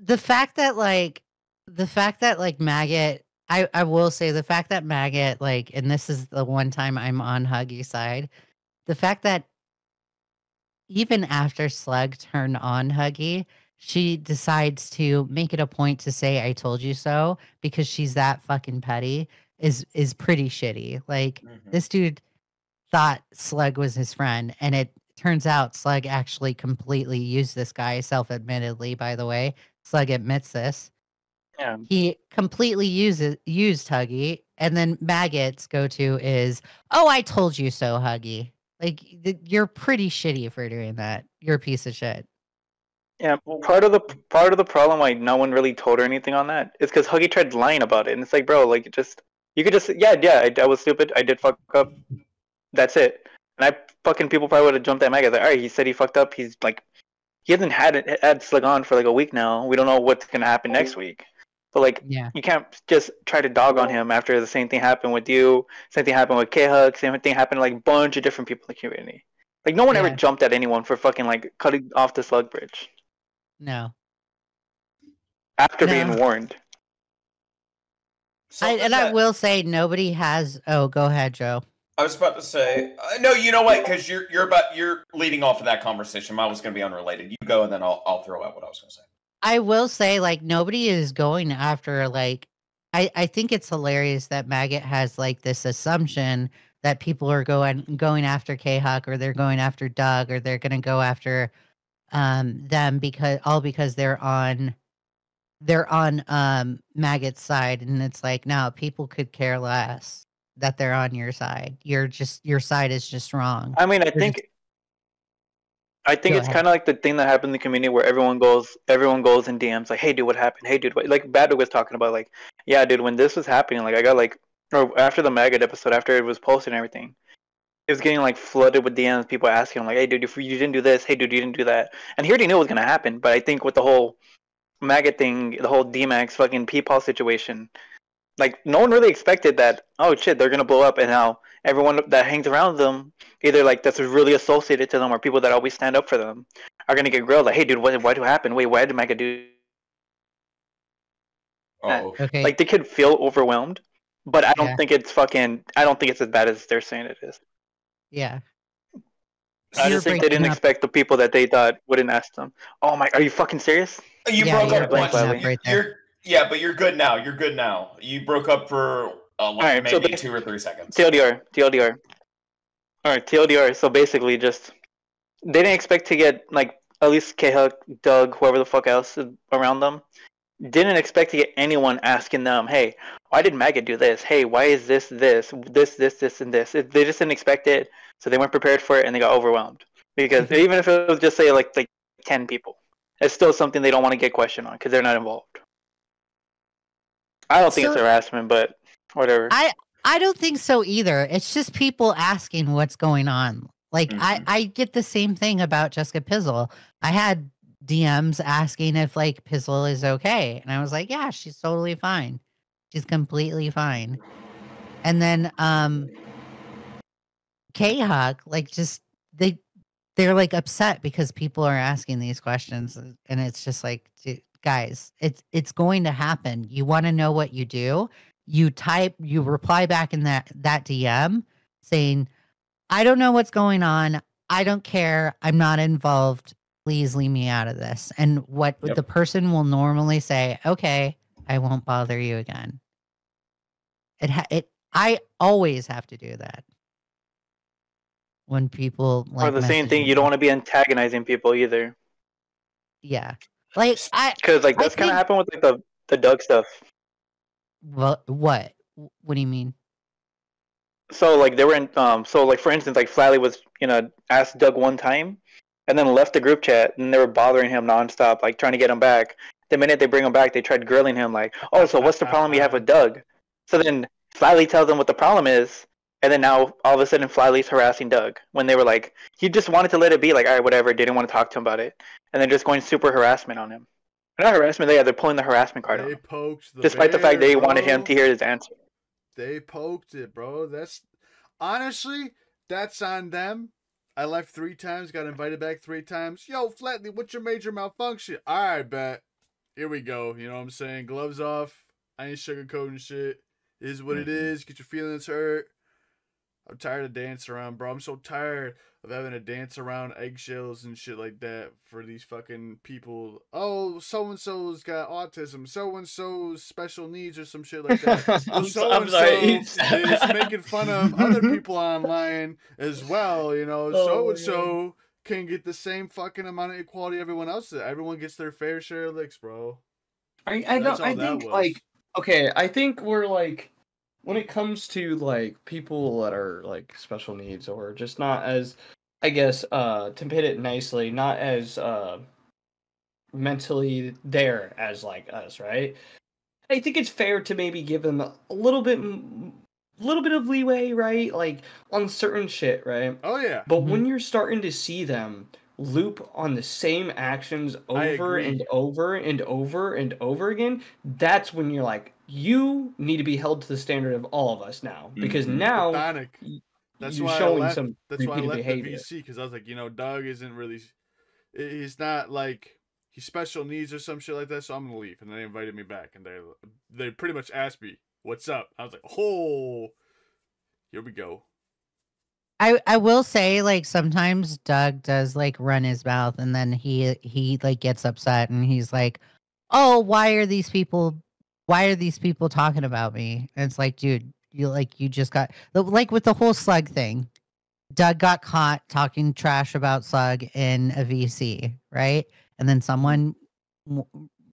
the fact that like the fact that like maggot I, I will say the fact that maggot like and this is the one time i'm on huggy's side the fact that even after slug turned on huggy she decides to make it a point to say i told you so because she's that fucking petty is is pretty shitty like Mhm. this dude thought Slug was his friend, and it turns out Slug actually completely used this guy, self admittedly, by the way. Slug admits this. Yeah. He completely uses used Huggy, and then Maggot's go to is, Oh, I told you so, Huggy. Like th- you're pretty shitty for doing that. You're a piece of shit. Yeah, part of the part of the problem why no one really told her anything on that is because Huggy tried lying about it, and it's like, bro, like just you could just yeah, yeah, I, I was stupid, I did fuck up, that's it. And I fucking people probably would have jumped at Maggot. Like, all right, he said he fucked up. He's like, he hasn't had it had Slug on for like a week now. We don't know what's gonna happen next week. But like, Yeah. you can't just try to dog on him after the same thing happened with you, same thing happened with K Hug, same thing happened to like a bunch of different people in the community. Like no one ever jumped at anyone for fucking like cutting off the slug bridge No. after No. being warned. I, and I will say nobody has oh, go ahead, Joe. I was about to say, uh, no, you know what? Because you're you're about you're leading off of that conversation. Mine was going to be unrelated. You go, and then I'll I'll throw out what I was going to say. I will say, like, nobody is going after like I, I think it's hilarious that Maggot has like this assumption that people are going going after K Huck or they're going after Doug or they're gonna go after um them because all because they're on they're on um Maggot's side and it's like no people could care less that they're on your side. You're just your side is just wrong. I mean, I You're think I think Go it's kind of like the thing that happened in the community where everyone goes, everyone goes in DMs like, "Hey, dude, what happened? Hey, dude, what? like Badwick was talking about, like, yeah, dude, when this was happening, like, I got like, or after the Maggot episode, after it was posted and everything, it was getting like flooded with DMs, people asking him like, "Hey, dude, if you didn't do this, hey, dude, you didn't do that," and he already knew it was gonna happen, but I think with the whole Maggot thing, the whole DMAX fucking Peepaw situation, like, no one really expected that. Oh shit, they're gonna blow up, and now everyone that hangs around them either like that's really associated to them or people that always stand up for them are gonna get grilled like, hey dude, what what happened? Wait, why did Mega do Oh, Okay. like they could feel overwhelmed, but I don't Yeah. think it's fucking I don't think it's as bad as they're saying it is. yeah. I You're just think they didn't up. expect the people that they thought wouldn't ask them. Oh my are you fucking serious? you Yeah, broke you're up breaking once. up You- right there. you're yeah, but you're good now. You're good now. You broke up for uh, like Alright, so maybe ba- two or three seconds. TLDR, TLDR. Alright, TLDR. So basically just they didn't expect to get like at least K Hook, Doug, whoever the fuck else is around them, didn't expect to get anyone asking them, "Hey, why did Maggot do this? Hey, why is this this this this this and this?" It, they just didn't expect it, so they weren't prepared for it, and they got overwhelmed. Because even if it was just say like like ten people, it's still something they don't want to get questioned on because they're not involved. I don't think So- it's harassment, but whatever. I I don't think so either. It's just people asking what's going on. Like I Mhm. I get the same thing about Jessica Pizzle. I had DMs asking if like Pizzle is okay, and I was like, yeah, she's totally fine. She's completely fine. And then um K Hawk like just they they're like upset because people are asking these questions and and it's just like dude, guys it's it's going to happen. You want to know what you do? You type you reply back in that that dm saying i don't know what's going on. I don't care. I'm not involved please leave me out of this and what Yep. the person will normally say okay i won't bother you again it ha- it i always have to do that when people like or the same thing, you don't want to be antagonizing people either. yeah like i Because like that's kind of happened with like the the Doug stuff. Well, what? What do you mean? So like they were in um so like for instance like Flatley was you know asked Doug one time and then left the group chat and they were bothering him nonstop like trying to get him back. The minute they bring him back, they tried grilling him like, oh so what's the problem you have with Doug? So then Flatley tells them what the problem is, and then now all of a sudden Flatley's harassing Doug when they were like he just wanted to let it be like all right whatever didn't want to talk to him about it and then just going super harassment on him. Not harassment, they yeah, they're pulling the harassment card They poked the despite the fact bear, they wanted him to hear his answer. They poked it, bro. That's honestly, that's on them. I left three times, got invited back three times. Yo, Flatley, what's your major malfunction? All right, bet. Here we go. You know what I'm saying? Gloves off. I ain't sugarcoating shit. It is what it Mhm. is. Get your feelings hurt. I'm tired of dancing around, bro. I'm so tired of having to dance around eggshells and shit like that for these fucking people. Oh, so and so's got autism. So and so's special needs or some shit like that. I'm, Well, so, I'm so-and-so is making fun of other people online as well. You know, so oh, my and so can get the same fucking amount of equality everyone else. does. Everyone gets their fair share of licks, bro. I, I That's don't. I think was. like okay. I think we're like when it comes to like people that are like special needs or just not as I guess uh to put it nicely, not as uh mentally there as like us, right? I think it's fair to maybe give them a little bit a little bit of leeway, right? Like on certain shit, right? Oh yeah, But Mhm. when you're starting to see them loop on the same actions over and over and over and over again, that's when you're like, you need to be held to the standard of all of us now. Because Mhm. now Pathetic. That's you're why I showing left- some That's why I repeated left behavior. the VC because I was like, you know, Doug isn't really. He's not like he's special needs or some shit like that. So I'm gonna leave. And they invited me back, and they they pretty much asked me, "What's up?" I was like, "Oh, here we go." I I will say like sometimes Doug does like run his mouth and then he he like gets upset and he's like, "Oh, why are these people why are these people talking about me?" And it's like, dude, you like you just got like with the whole slug thing. Doug got caught talking trash about Slug in a VC, right? And then someone w-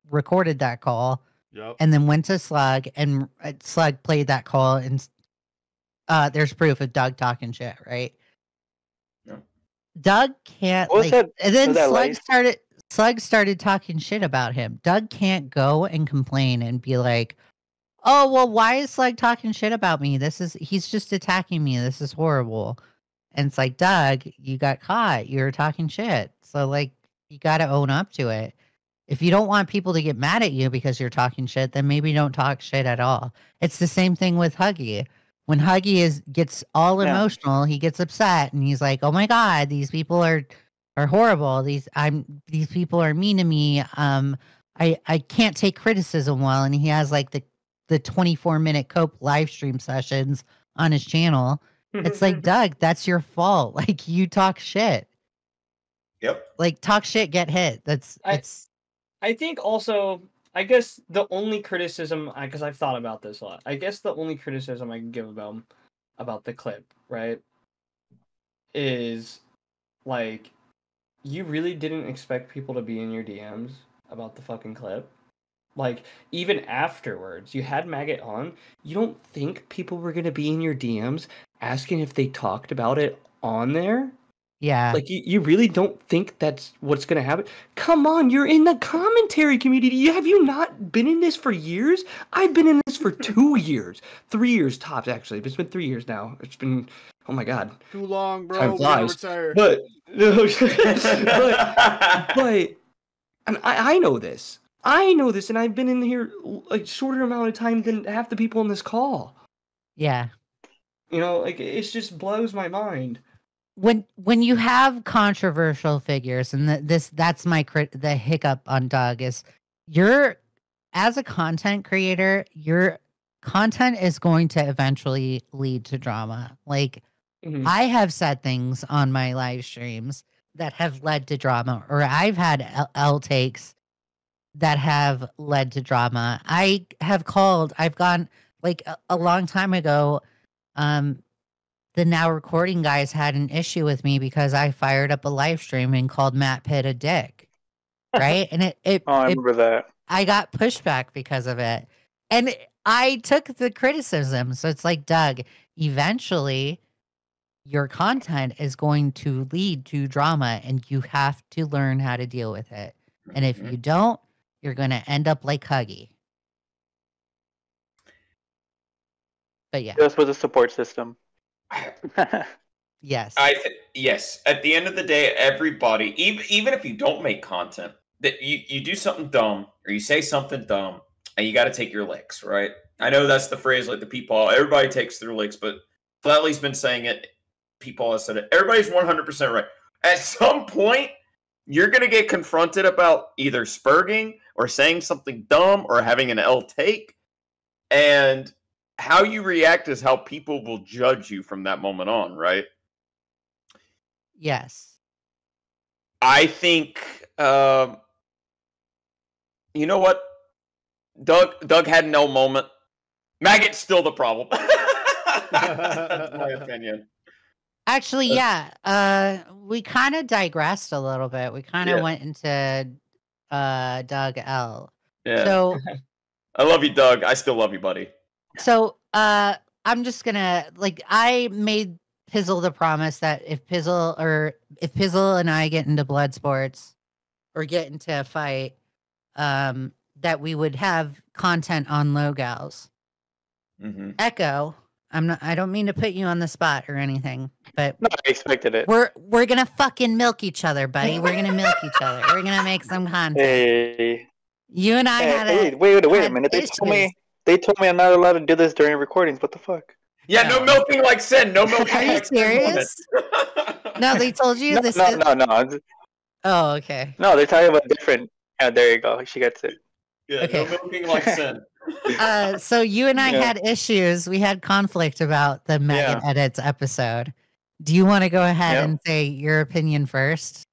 recorded that call Yep. and then went to Slug, and uh, Slug played that call, and uh, there's proof of Doug talking shit, right? Yeah. Doug can't. What was like, that- and then that Slug lice? started. Slug started talking shit about him. Doug can't go and complain and be like, "Oh well, why is Slug talking shit about me? This is he's just attacking me. This is horrible." And it's like, Doug, you got caught. You're talking shit. So like, you got to own up to it if you don't want people to get mad at you because you're talking shit, then maybe don't talk shit at all. It's the same thing with Huggy. When Huggy is gets all Yeah. emotional, he gets upset and he's like, "Oh my god, these people are are horrible. These I'm these people are mean to me. Um I I can't take criticism well." And he has like the the 24 minute cope live stream sessions on his channel. It's like, "Doug, that's your fault. Like you talk shit. Yep. Like talk shit, get hit." That's I- it's I think also, I guess the only criticism, I because I've thought about this a lot. I guess the only criticism I can give about about the clip, right, is like you really didn't expect people to be in your DMs about the fucking clip. Like even afterwards, you had Maggot on. You don't think people were gonna be in your DMs asking if they talked about it on there? yeah. Like you, you really don't think that's what's gonna happen? Come on, you're in the commentary community. You- Have you not been in this for years? I've been in this for two years, three years tops. Actually, it's been three years now. It's been oh my god. Too long, bro. Time We gotta flies. But but but and I, I know this. I know this, and I've been in here a shorter amount of time than half the people in this call. yeah. You know, like it just blows my mind. when when you have controversial figures and th- this that's my crit the hiccup on Doug is you're as a content creator your content is going to eventually lead to drama like Mhm. i have said things on my live streams that have led to drama or i've had L, L takes that have led to drama i have called i've gone like a, a long time ago um the now recording guys had an issue with me because I fired up a live stream and called Matt Pitt a dick. Right? And it it, Oh, I it remember that. I got pushback because of it. And I took the criticism. So it's like, Doug, eventually your content is going to lead to drama and you have to learn how to deal with it. And if Mhm. you don't, you're going to end up like Huggy. But yeah, Just with a support system. yes. I th- yes. At the end of the day, everybody, even even if you don't make content, that you you do something dumb or you say something dumb, and you got to take your licks, right? I know that's the phrase like the people. Everybody takes their licks, but Flatley's been saying it. People have said it. Everybody's one hundred percent right. At some point, you're gonna get confronted about either spurging or saying something dumb or having an L take, and how you react is how people will judge you from that moment on, right? yes. I think um you know what? Doug Doug had no moment. Maggot's still the problem. That's my opinion. Actually, yeah. Uh we kind of digressed a little bit. We kind of Yeah. went into uh Doug L. Yeah. So I love you, Doug. I still love you, buddy. so uh I'm just gonna like I made Pizzle the promise that if Pizzle or if Pizzle and I get into blood sports or get into a fight, um, that we would have content on Logals. hmm Echo, I'm not I don't mean to put you on the spot or anything, but no, I expected it. we're we're gonna fucking milk each other, buddy. We're gonna milk each other. We're gonna make some content. Hey, You and I hey, had hey, a wait, wait, wait a minute. They told me they told me I'm not allowed to do this during recordings. What the fuck? Yeah, no No. milking like sin. No milking Are you like serious? No, they told you No, this no, is no, no, Oh, okay. no. They're talking about different. Yeah, there you go. She gets it. yeah, Okay. no milking like sin. Uh so you and I Yeah. had issues. We had conflict about the Megan Yeah. edits episode. Do you want to go ahead Yeah. and say your opinion first?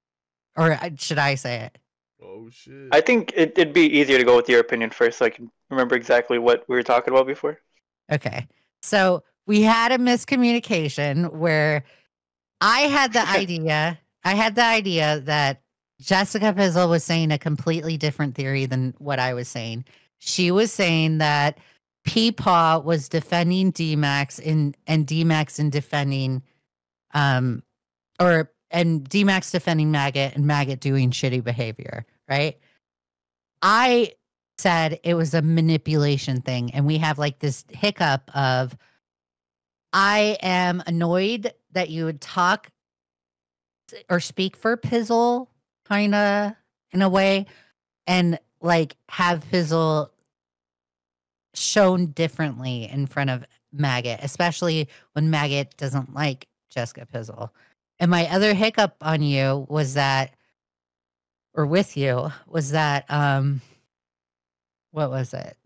Or uh, should I say it? Oh shit. I think it, it'd be easier to go with your opinion first, so I can remember exactly what we were talking about before. Okay. So we had a miscommunication where I had the idea, I had the idea that Jessica Pizzle was saying a completely different theory than what I was saying. She was saying that Peepaw was defending D-Max in and D-Max in defending um or and D-Max defending Maggot and Maggot doing shitty behavior, right? I said it was a manipulation thing and we have like this hiccup of I am annoyed that you would talk or speak for Pizzle kind of in a way and like have Pizzle shown differently in front of Maggot, especially when Maggot doesn't like Jessica Pizzle. And my other hiccup on you was that or with you was that um what was it?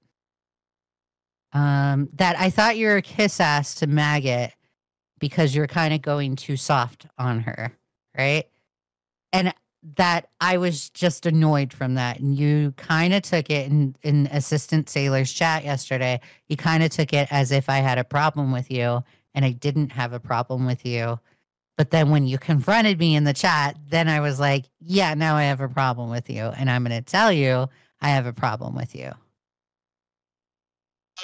Um that I thought you were a kiss ass to Maggot because you're kind of going too soft on her, right? And that I was just annoyed from that. And you kind of took it in, in Assistant Sailor's chat yesterday. You kind of took it as if I had a problem with you and I didn't have a problem with you. But then when you confronted me in the chat, then I was like, yeah, now I have a problem with you. And I'm going to tell you I have a problem with you.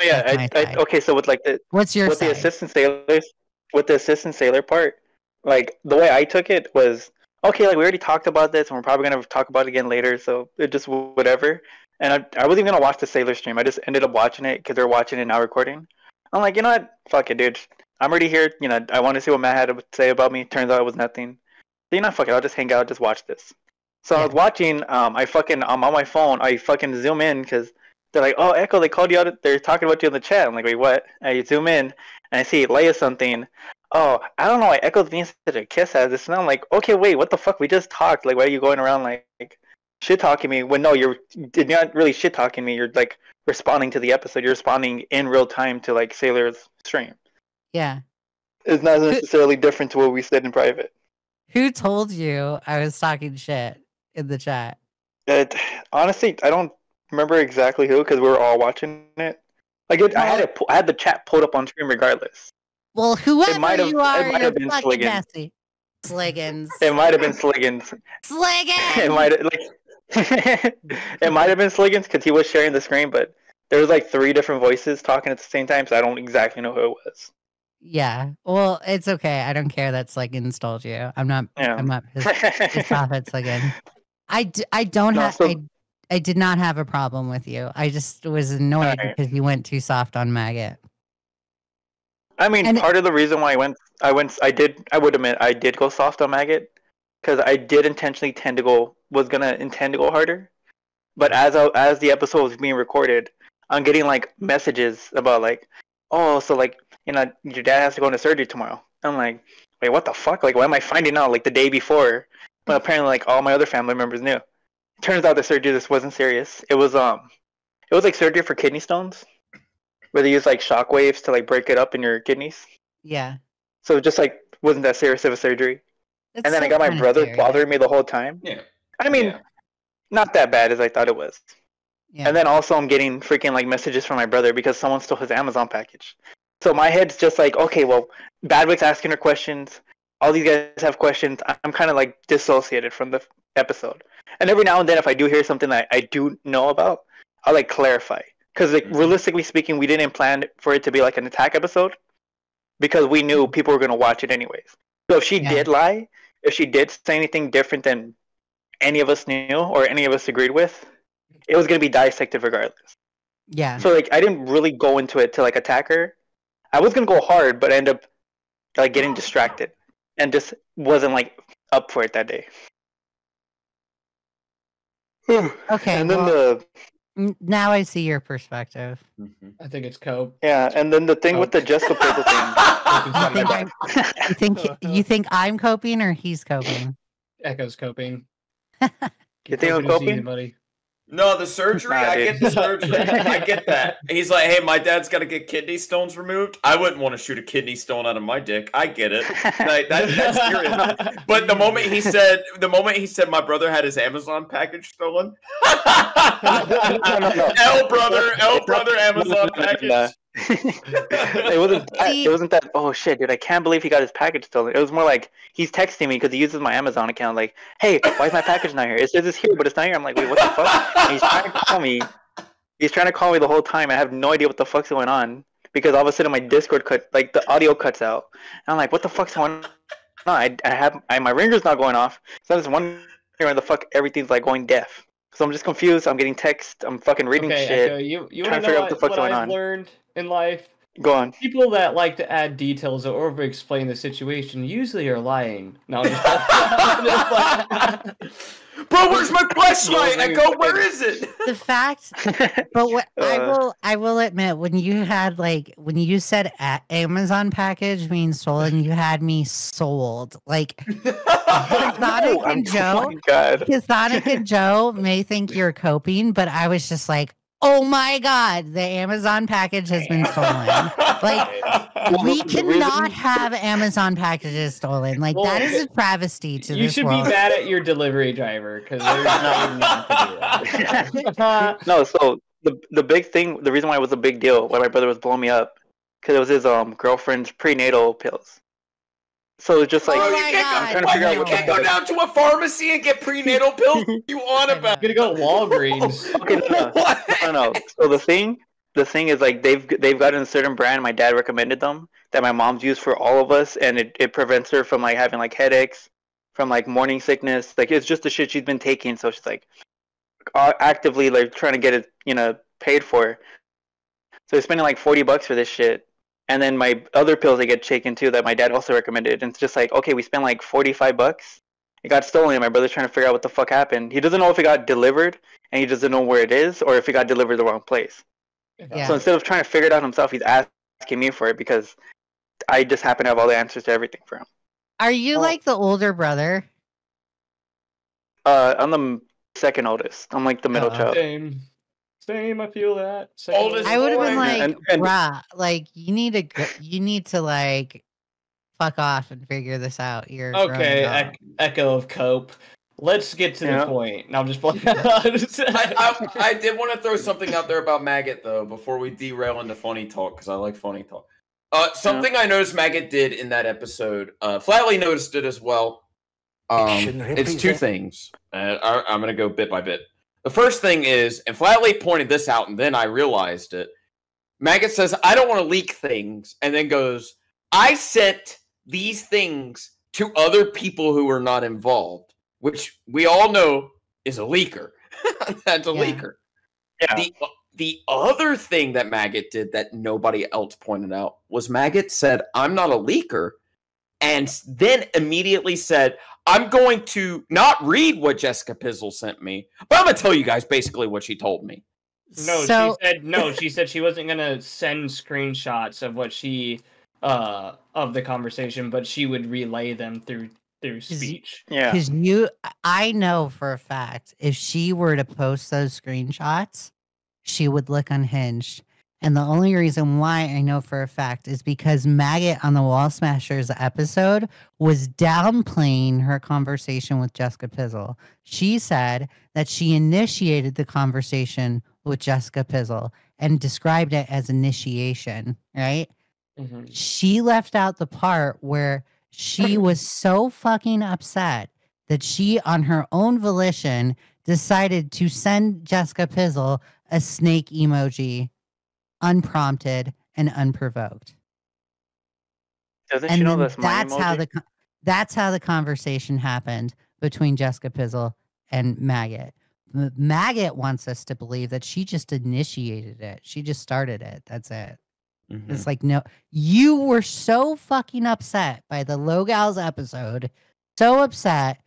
Oh yeah, I, I, okay. So with like the What's your with the assistant sailors, with the assistant sailor part, like the way I took it was okay. Like we already talked about this, and we're probably gonna talk about it again later. So it just whatever. And I, I wasn't even gonna watch the sailor stream. I just ended up watching it because they're watching it now recording. I'm like, you know what? Fuck it, dude. I'm already here. You know, I want to see what Matt had to say about me. Turns out it was nothing. So, you know, fuck it. I'll just hang out, just watch this. So I was watching. Um, I fucking I'm on my phone. I fucking zoom in because they're like, "Oh, Echo, they called you out. They're talking about you in the chat." I'm like, "Wait, what?" I zoom in and I see Leigha something. Oh, I don't know. I Echo means that a kiss has this, and I'm like, "Okay, wait, what the fuck? We just talked. Like, why are you going around like, shit talking me when no, you're you're not really shit talking me. You're like responding to the episode. You're responding in real time to like Sailor's stream. yeah. It's not necessarily different to what we said in private. Who told you I was talking shit in the chat? It, honestly, I don't remember exactly who because we were all watching it. Like, it, I had it, I had the chat pulled up on screen regardless. Well, whoever might have- you it are, might you're have been fucking Sliggins. nasty. Sliggins. It might have been Sliggins. Sliggins. It might have like it might have been Sliggins because he was sharing the screen, but there was like three different voices talking at the same time, so I don't exactly know who it was. Yeah. Well, it's okay. I don't care that Sliggins installed you. I'm not. Yeah. I'm not pissed, pissed off at Sliggins. I, d- I don't No, have. so- I, I did not have a problem with you. I just was annoyed Alright. because you went too soft on Maggot. I mean, And- part of the reason why I went, I went, I did, I would admit, I did go soft on Maggot because I did intentionally tend to go, was gonna intend to go harder, but as I, as the episode was being recorded, I'm getting like messages about like, oh, so like, you know, your dad has to go into surgery tomorrow. I'm like, wait, what the fuck? Like, why am I finding out like the day before? But apparently, like all my other family members knew. Turns out the surgery this wasn't serious. It was um, it was like surgery for kidney stones, where they use like shock waves to like break it up in your kidneys. Yeah. So just like wasn't that serious of a surgery. That's and then I got my brother scary. bothering me the whole time. Yeah. I mean, Yeah. not that bad as I thought it was. Yeah. And then also I'm getting freaking like messages from my brother because someone stole his Amazon package. So my head's just like, okay, well, Badwick's asking her questions. All these guys have questions. I- I'm kind of like dissociated from the episode. And every now and then, if I do hear something that I do know about, I'll like clarify. Because like Mhm. realistically speaking, we didn't plan for it to be like an attack episode because we knew people were gonna watch it anyways. So if she Yeah. did lie, if she did say anything different than any of us knew or any of us agreed with, it was gonna be dissected regardless. yeah. So like I didn't really go into it to like attack her. I was gonna go hard, but I ended up like getting distracted and just wasn't like up for it that day. Okay. and then well, the n- now I see your perspective. Mhm. I think it's Cope. yeah, and then the thing with the Jessica Pickle thing. You think, I'm, you think you think I'm coping or he's coping? Echo's coping. You think I'm Coping is easy, coping? buddy. No, the surgery. Nah, I dude. get the surgery. I get that. He's like, hey, my dad's got to get kidney stones removed. I wouldn't want to shoot a kidney stone out of my dick. I get it. Like, that, that's serious. But the moment he said, the moment he said my brother had his Amazon package stolen, no. L brother, L brother, Amazon Nah. package. it wasn't. That, See- it wasn't that. Oh shit, dude! I can't believe he got his package stolen. It was more like he's texting me because he uses my Amazon account. Like, hey, why is my package not here? It says it's here, but it's not here. I'm like, wait, what the fuck? And he's trying to call me. He's trying to call me the whole time. I have no idea what the fuck's going on because all of a sudden my Discord cut, like the audio cuts out. And I'm like, what the fuck's going on? I, I have I, my ringer's not going off. So I'm just wondering why the fuck everything's like going deaf. So I'm just confused. I'm getting text. I'm fucking reading okay, shit. Echo, you you trying to to figure out what the fuck's what going I've on. learned in life? Go on. People that like to add details or over-explain the situation usually are lying. No, I'm just, Bro, where's my flashlight? I go, where is it? The fact, but what I Uh. will, I will admit, when you had like when you said a- Amazon package being stolen, you had me sold. Like Sonic Oh, I'm- and Oh Joe, my god. and Joe may think you're coping, but I was just like, oh my god, the Amazon package has been stolen. Like, Well, we the- the reason- cannot have Amazon packages stolen. Like Well, that is a travesty to you this should world. be mad at your delivery driver because they're not not to do that. No, so the the big thing, the reason why it was a big deal, why my brother was blowing me up, because it was his um girlfriend's prenatal pills. So it's just like Oh, oh you can't, God, go, trying to figure out you can't go down to a pharmacy and get prenatal pills. You on about? I'm gonna go to Walgreens. okay, no, no, What? no, no. So the thing, the thing is like they've they've gotten a certain brand. My dad recommended them that my mom's used for all of us, and it, it prevents her from like having like headaches, from like morning sickness. Like it's just the shit she's been taking. So she's like actively like trying to get it, you know, paid for. So they're spending like forty bucks for this shit. And then my other pills I get taken too that my dad also recommended. And it's just like, okay, we spent like forty five bucks. It got stolen. and My brother's trying to figure out what the fuck happened. He doesn't know if it got delivered and he doesn't know where it is or if it got delivered the wrong place. Yeah. So instead of trying to figure it out himself, he's asking me for it because I just happen to have all the answers to everything for him. Are you Oh. like the older brother? Uh, I'm the second oldest. I'm like the middle Uh-oh. child. Same. Same, I feel that. Second Oldest I would have been like, And- and- bruh, like you need to, go- you need to like, fuck off and figure this out. You're Okay, adult. ec- echo of cope. Let's get to Yeah. the point. Now I'm just playing. I, I, I did want to throw something out there about Maggot though before we derail into funny talk because I like funny talk. Uh, something I noticed Maggot did in that episode. Uh, Flatley noticed it as well. Um, shouldn't it's two represent- things. Uh, I, I'm going to go bit by bit. The first thing is, and Flatley pointed this out, and then I realized it. Maggot says, I don't want to leak things, and then goes, I sent these things to other people who were not involved, which we all know is a leaker. That's a Yeah. leaker. Yeah. The, the other thing that Maggot did that nobody else pointed out was Maggot said, I'm not a leaker, and then immediately said, I'm going to not read what Jessica Pizzle sent me, but I'm going to tell you guys basically what she told me. No, so she said no. She said she wasn't gonna send screenshots of what she uh of the conversation, but she would relay them through through y- speech. Yeah. Because you, I know for a fact, if she were to post those screenshots, she would look unhinged. And the only reason why I know for a fact is because Maggot on the Wall Smashers episode was downplaying her conversation with Jessica Pizzle. She said that she initiated the conversation with Jessica Pizzle and described it as initiation, right? Mhm. she left out the part where she was so fucking upset that she, on her own volition, decided to send Jessica Pizzle a snake emoji, unprompted and unprovoked. Doesn't and she know that's that's how the that's how the conversation happened between Jessica Pizzle and Maggot. Maggot wants us to believe that she just initiated it. She just started it. That's it. Mm-hmm. It's like, no, you were so fucking upset by the Logals episode, so upset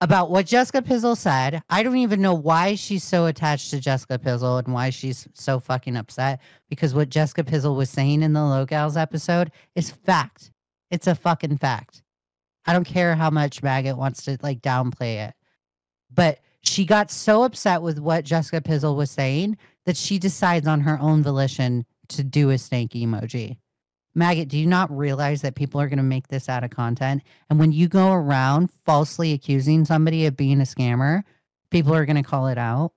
about what Jessica Pizzle said. I don't even know why she's so attached to Jessica Pizzle and why she's so fucking upset because what Jessica Pizzle was saying in the Logals episode is fact. It's a fucking fact. I don't care how much Maggot wants to like downplay it. But she got so upset with what Jessica Pizzle was saying that she decides on her own volition to do a snake emoji. Maggot, do you not realize that people are going to make this out of content? And when you go around falsely accusing somebody of being a scammer, people are going to call it out.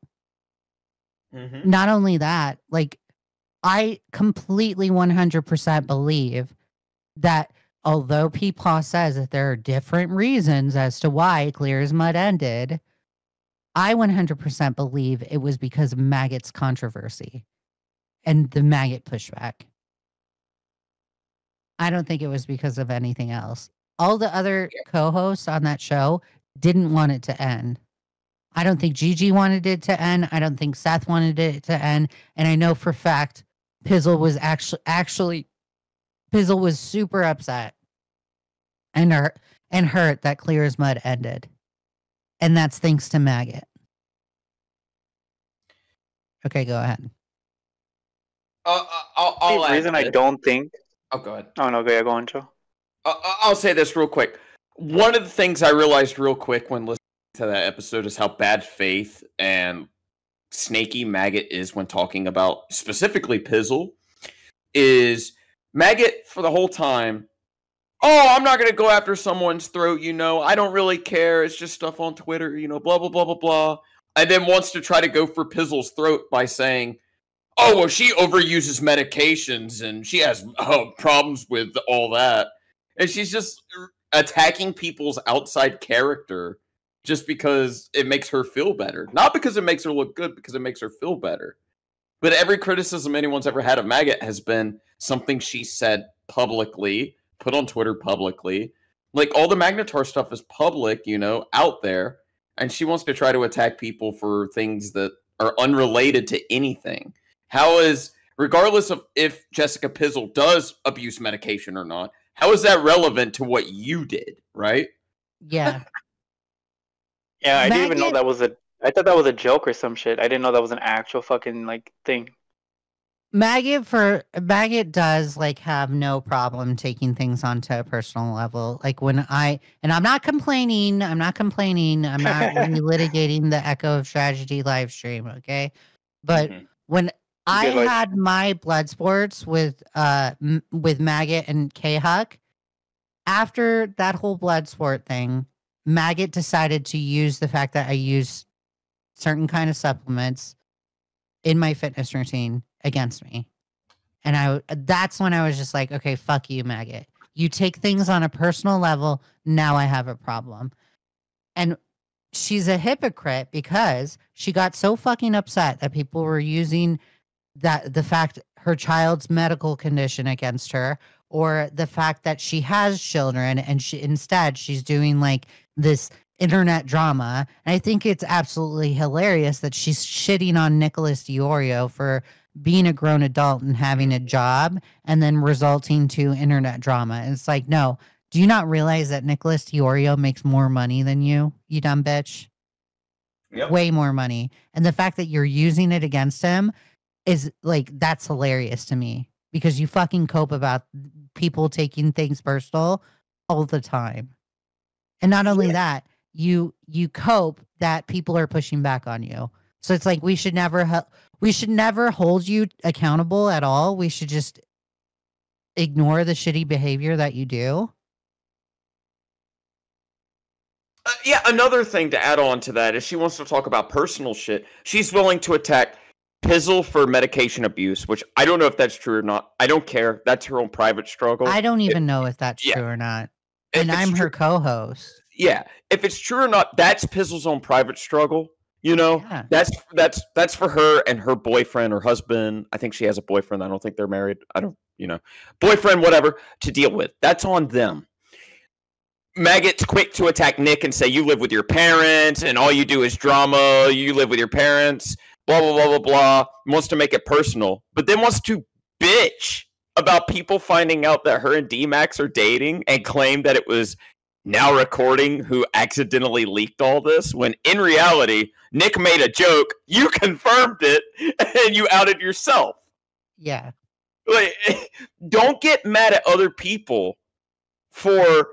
Mm-hmm. Not only that, like, I completely 100% believe that although Peepaw says that there are different reasons as to why Clear as Mud ended, I 100% believe it was because of Maggot's controversy and the Maggot pushback. I don't think it was because of anything else. All the other co hosts on that show didn't want it to end. I don't think Gigi wanted it to end. I don't think Seth wanted it to end. And I know for a fact Pizzle was actually actually Pizzle was super upset and hurt and hurt that Clear as Mud ended. And that's thanks to Maggot. Okay, go ahead. Uh, I'll, The I'll add reason I don't think. Oh, go ahead. Oh no, go yeah, go on, Joe. I- I- I'll say this real quick. One of the things I realized real quick when listening to that episode is how bad faith and snaky Maggot is when talking about specifically Pizzle. Is Maggot for the whole time? Oh, I'm not gonna go after someone's throat. You know, I don't really care. It's just stuff on Twitter. You know, blah blah blah blah blah. And then wants to try to go for Pizzle's throat by saying, "Oh, well, she overuses medications and she has uh, problems with all that." and she's just attacking people's outside character just because it makes her feel better. Not because it makes her look good because it makes her feel better. But every criticism anyone's ever had of maggot has been something she said publicly put on twitter publicly. Like all the magnetar stuff is public you know out there. And she wants to try to attack people for things that are unrelated to anything how is regardless of if jessica pizzle does abuse medication or not how is that relevant to what you did, right? Yeah. Yeah, I didn't even know that was a. I thought that was a joke or some shit. I didn't know that was an actual fucking like thing. Maggot for Maggot does like have no problem taking things onto a personal level. Like when I and I'm not complaining, I'm not complaining, I'm not relitigating the Echo of Tragedy live stream, okay? But Mhm. when I life. had my blood sports with uh m- with Maggot and K Huck, after that whole blood sport thing, Maggot decided to use the fact that I use certain kind of supplements in my fitness routine against me. And I that's when I was just like, okay, fuck you, maggot. You take things on a personal level. Now I have a problem. And she's a hypocrite because she got so fucking upset that people were using that the fact her child's medical condition against her or the fact that she has children and she instead she's doing like this internet drama. And I think it's absolutely hilarious that she's shitting on Nicholas DeOrio for being a grown adult and having a job and then resulting to internet drama. And it's like, no, do you not realize that Nicholas DeOrio makes more money than you, you dumb bitch? Yep. Way more money. And the fact that you're using it against him is like, that's hilarious to me because you fucking cope about people taking things personal all the time. And not only that, you you cope that people are pushing back on you. So it's like we should never ha- we should never hold you accountable at all. We should just ignore the shitty behavior that you do. Uh, yeah, another thing to add on to that is she wants to talk about personal shit. She's willing to attack Pizzle for medication abuse, which I don't know if that's true or not. I don't care. That's her own private struggle. I don't even know if that's yeah. true or not. And I'm her co-host. yeah, if it's true or not, that's Pizzle's own private struggle. You know, Yeah. that's that's that's for her and her boyfriend or husband. I think she has a boyfriend. I don't think they're married. I don't, you know, boyfriend, whatever, to deal with. That's on them. Maggot's quick to attack Nick and say, You live with your parents and all you do is drama. You live with your parents, blah, blah, blah, blah, blah. Wants to make it personal, but then wants to bitch about people finding out that her and D-Max are dating and claim that it was now recording who accidentally leaked all this when in reality, Nick made a joke, you confirmed it, and you outed yourself Yeah. like don't get mad at other people for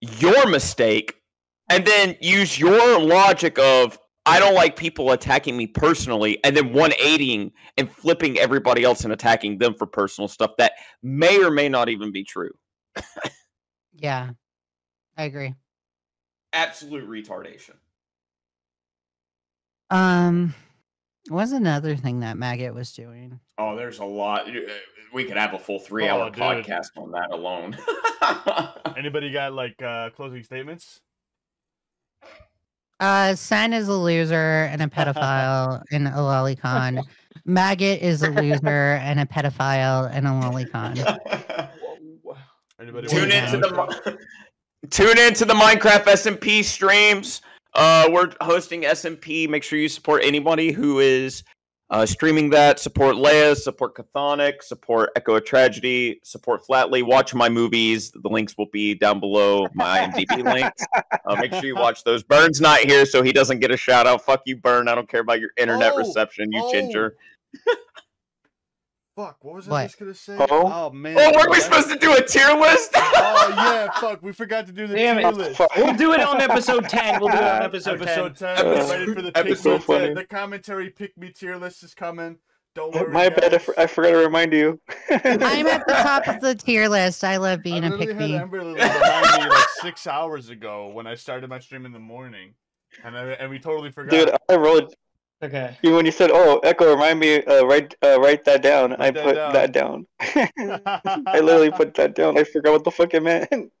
your mistake and then use your logic of I don't like people attacking me personally and then 180ing and flipping everybody else and attacking them for personal stuff that may or may not even be true. Yeah. I agree. Absolute retardation. Um what's another thing that Maggot was doing? Oh, there's a lot. We could have a full three hour dude. podcast on that alone. Anybody got like uh, closing statements? Uh Sen is a loser and a pedophile and a lolicon. Maggot is a loser and a pedophile and a lolicon. Anybody tune into into the outro? Mi- tune into the Minecraft SMP streams. Uh, we're hosting SMP. Make sure you support anybody who is uh, streaming that. Support Leigha. Support Chthonic. Support Echo of Tragedy. Support Flatley. Watch my movies. The links will be down below my IMDb links. Uh, make sure you watch those. Byrne's not here, so he doesn't get a shout out. Fuck you, Burn. I don't care about your internet Oh, reception, you oh. ginger. Fuck, what was I What? just gonna say? Oh? man. Oh, weren't we supposed to do a tier list? Oh yeah, fuck, we forgot to do the Damn tier it. list. We'll do it on episode 10. We'll do it on episode, Episode 10. 10, Uh, get for the episode me funny. 10. The commentary pick me tier list is coming. Don't worry. My bad. I, for- I forgot to remind you. I'm at the top of the tier list. I love being I a literally pick had me. Amber remind me like six hours ago when I started my stream in the morning, and I, and we totally forgot. Dude, I rolled. Okay. You when you said, "Oh, Echo, remind me, uh, write uh, write that down." I that put down. that down. I literally put that down. I forgot what the fuck it meant.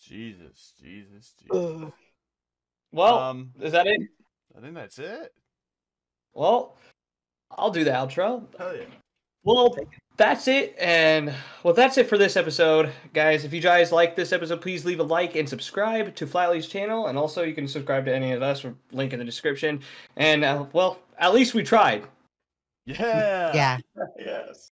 Jesus, Jesus, Jesus. Well, um, is that it? I think that's it. Well, I'll do the outro. Hell yeah. Well, that's it. And well, that's it for this episode. Guys, if you guys like this episode, please leave a like and subscribe to Flatley's channel. And also, you can subscribe to any of us, link in the description. And uh, well, at least we tried. Yeah. Yeah. yes.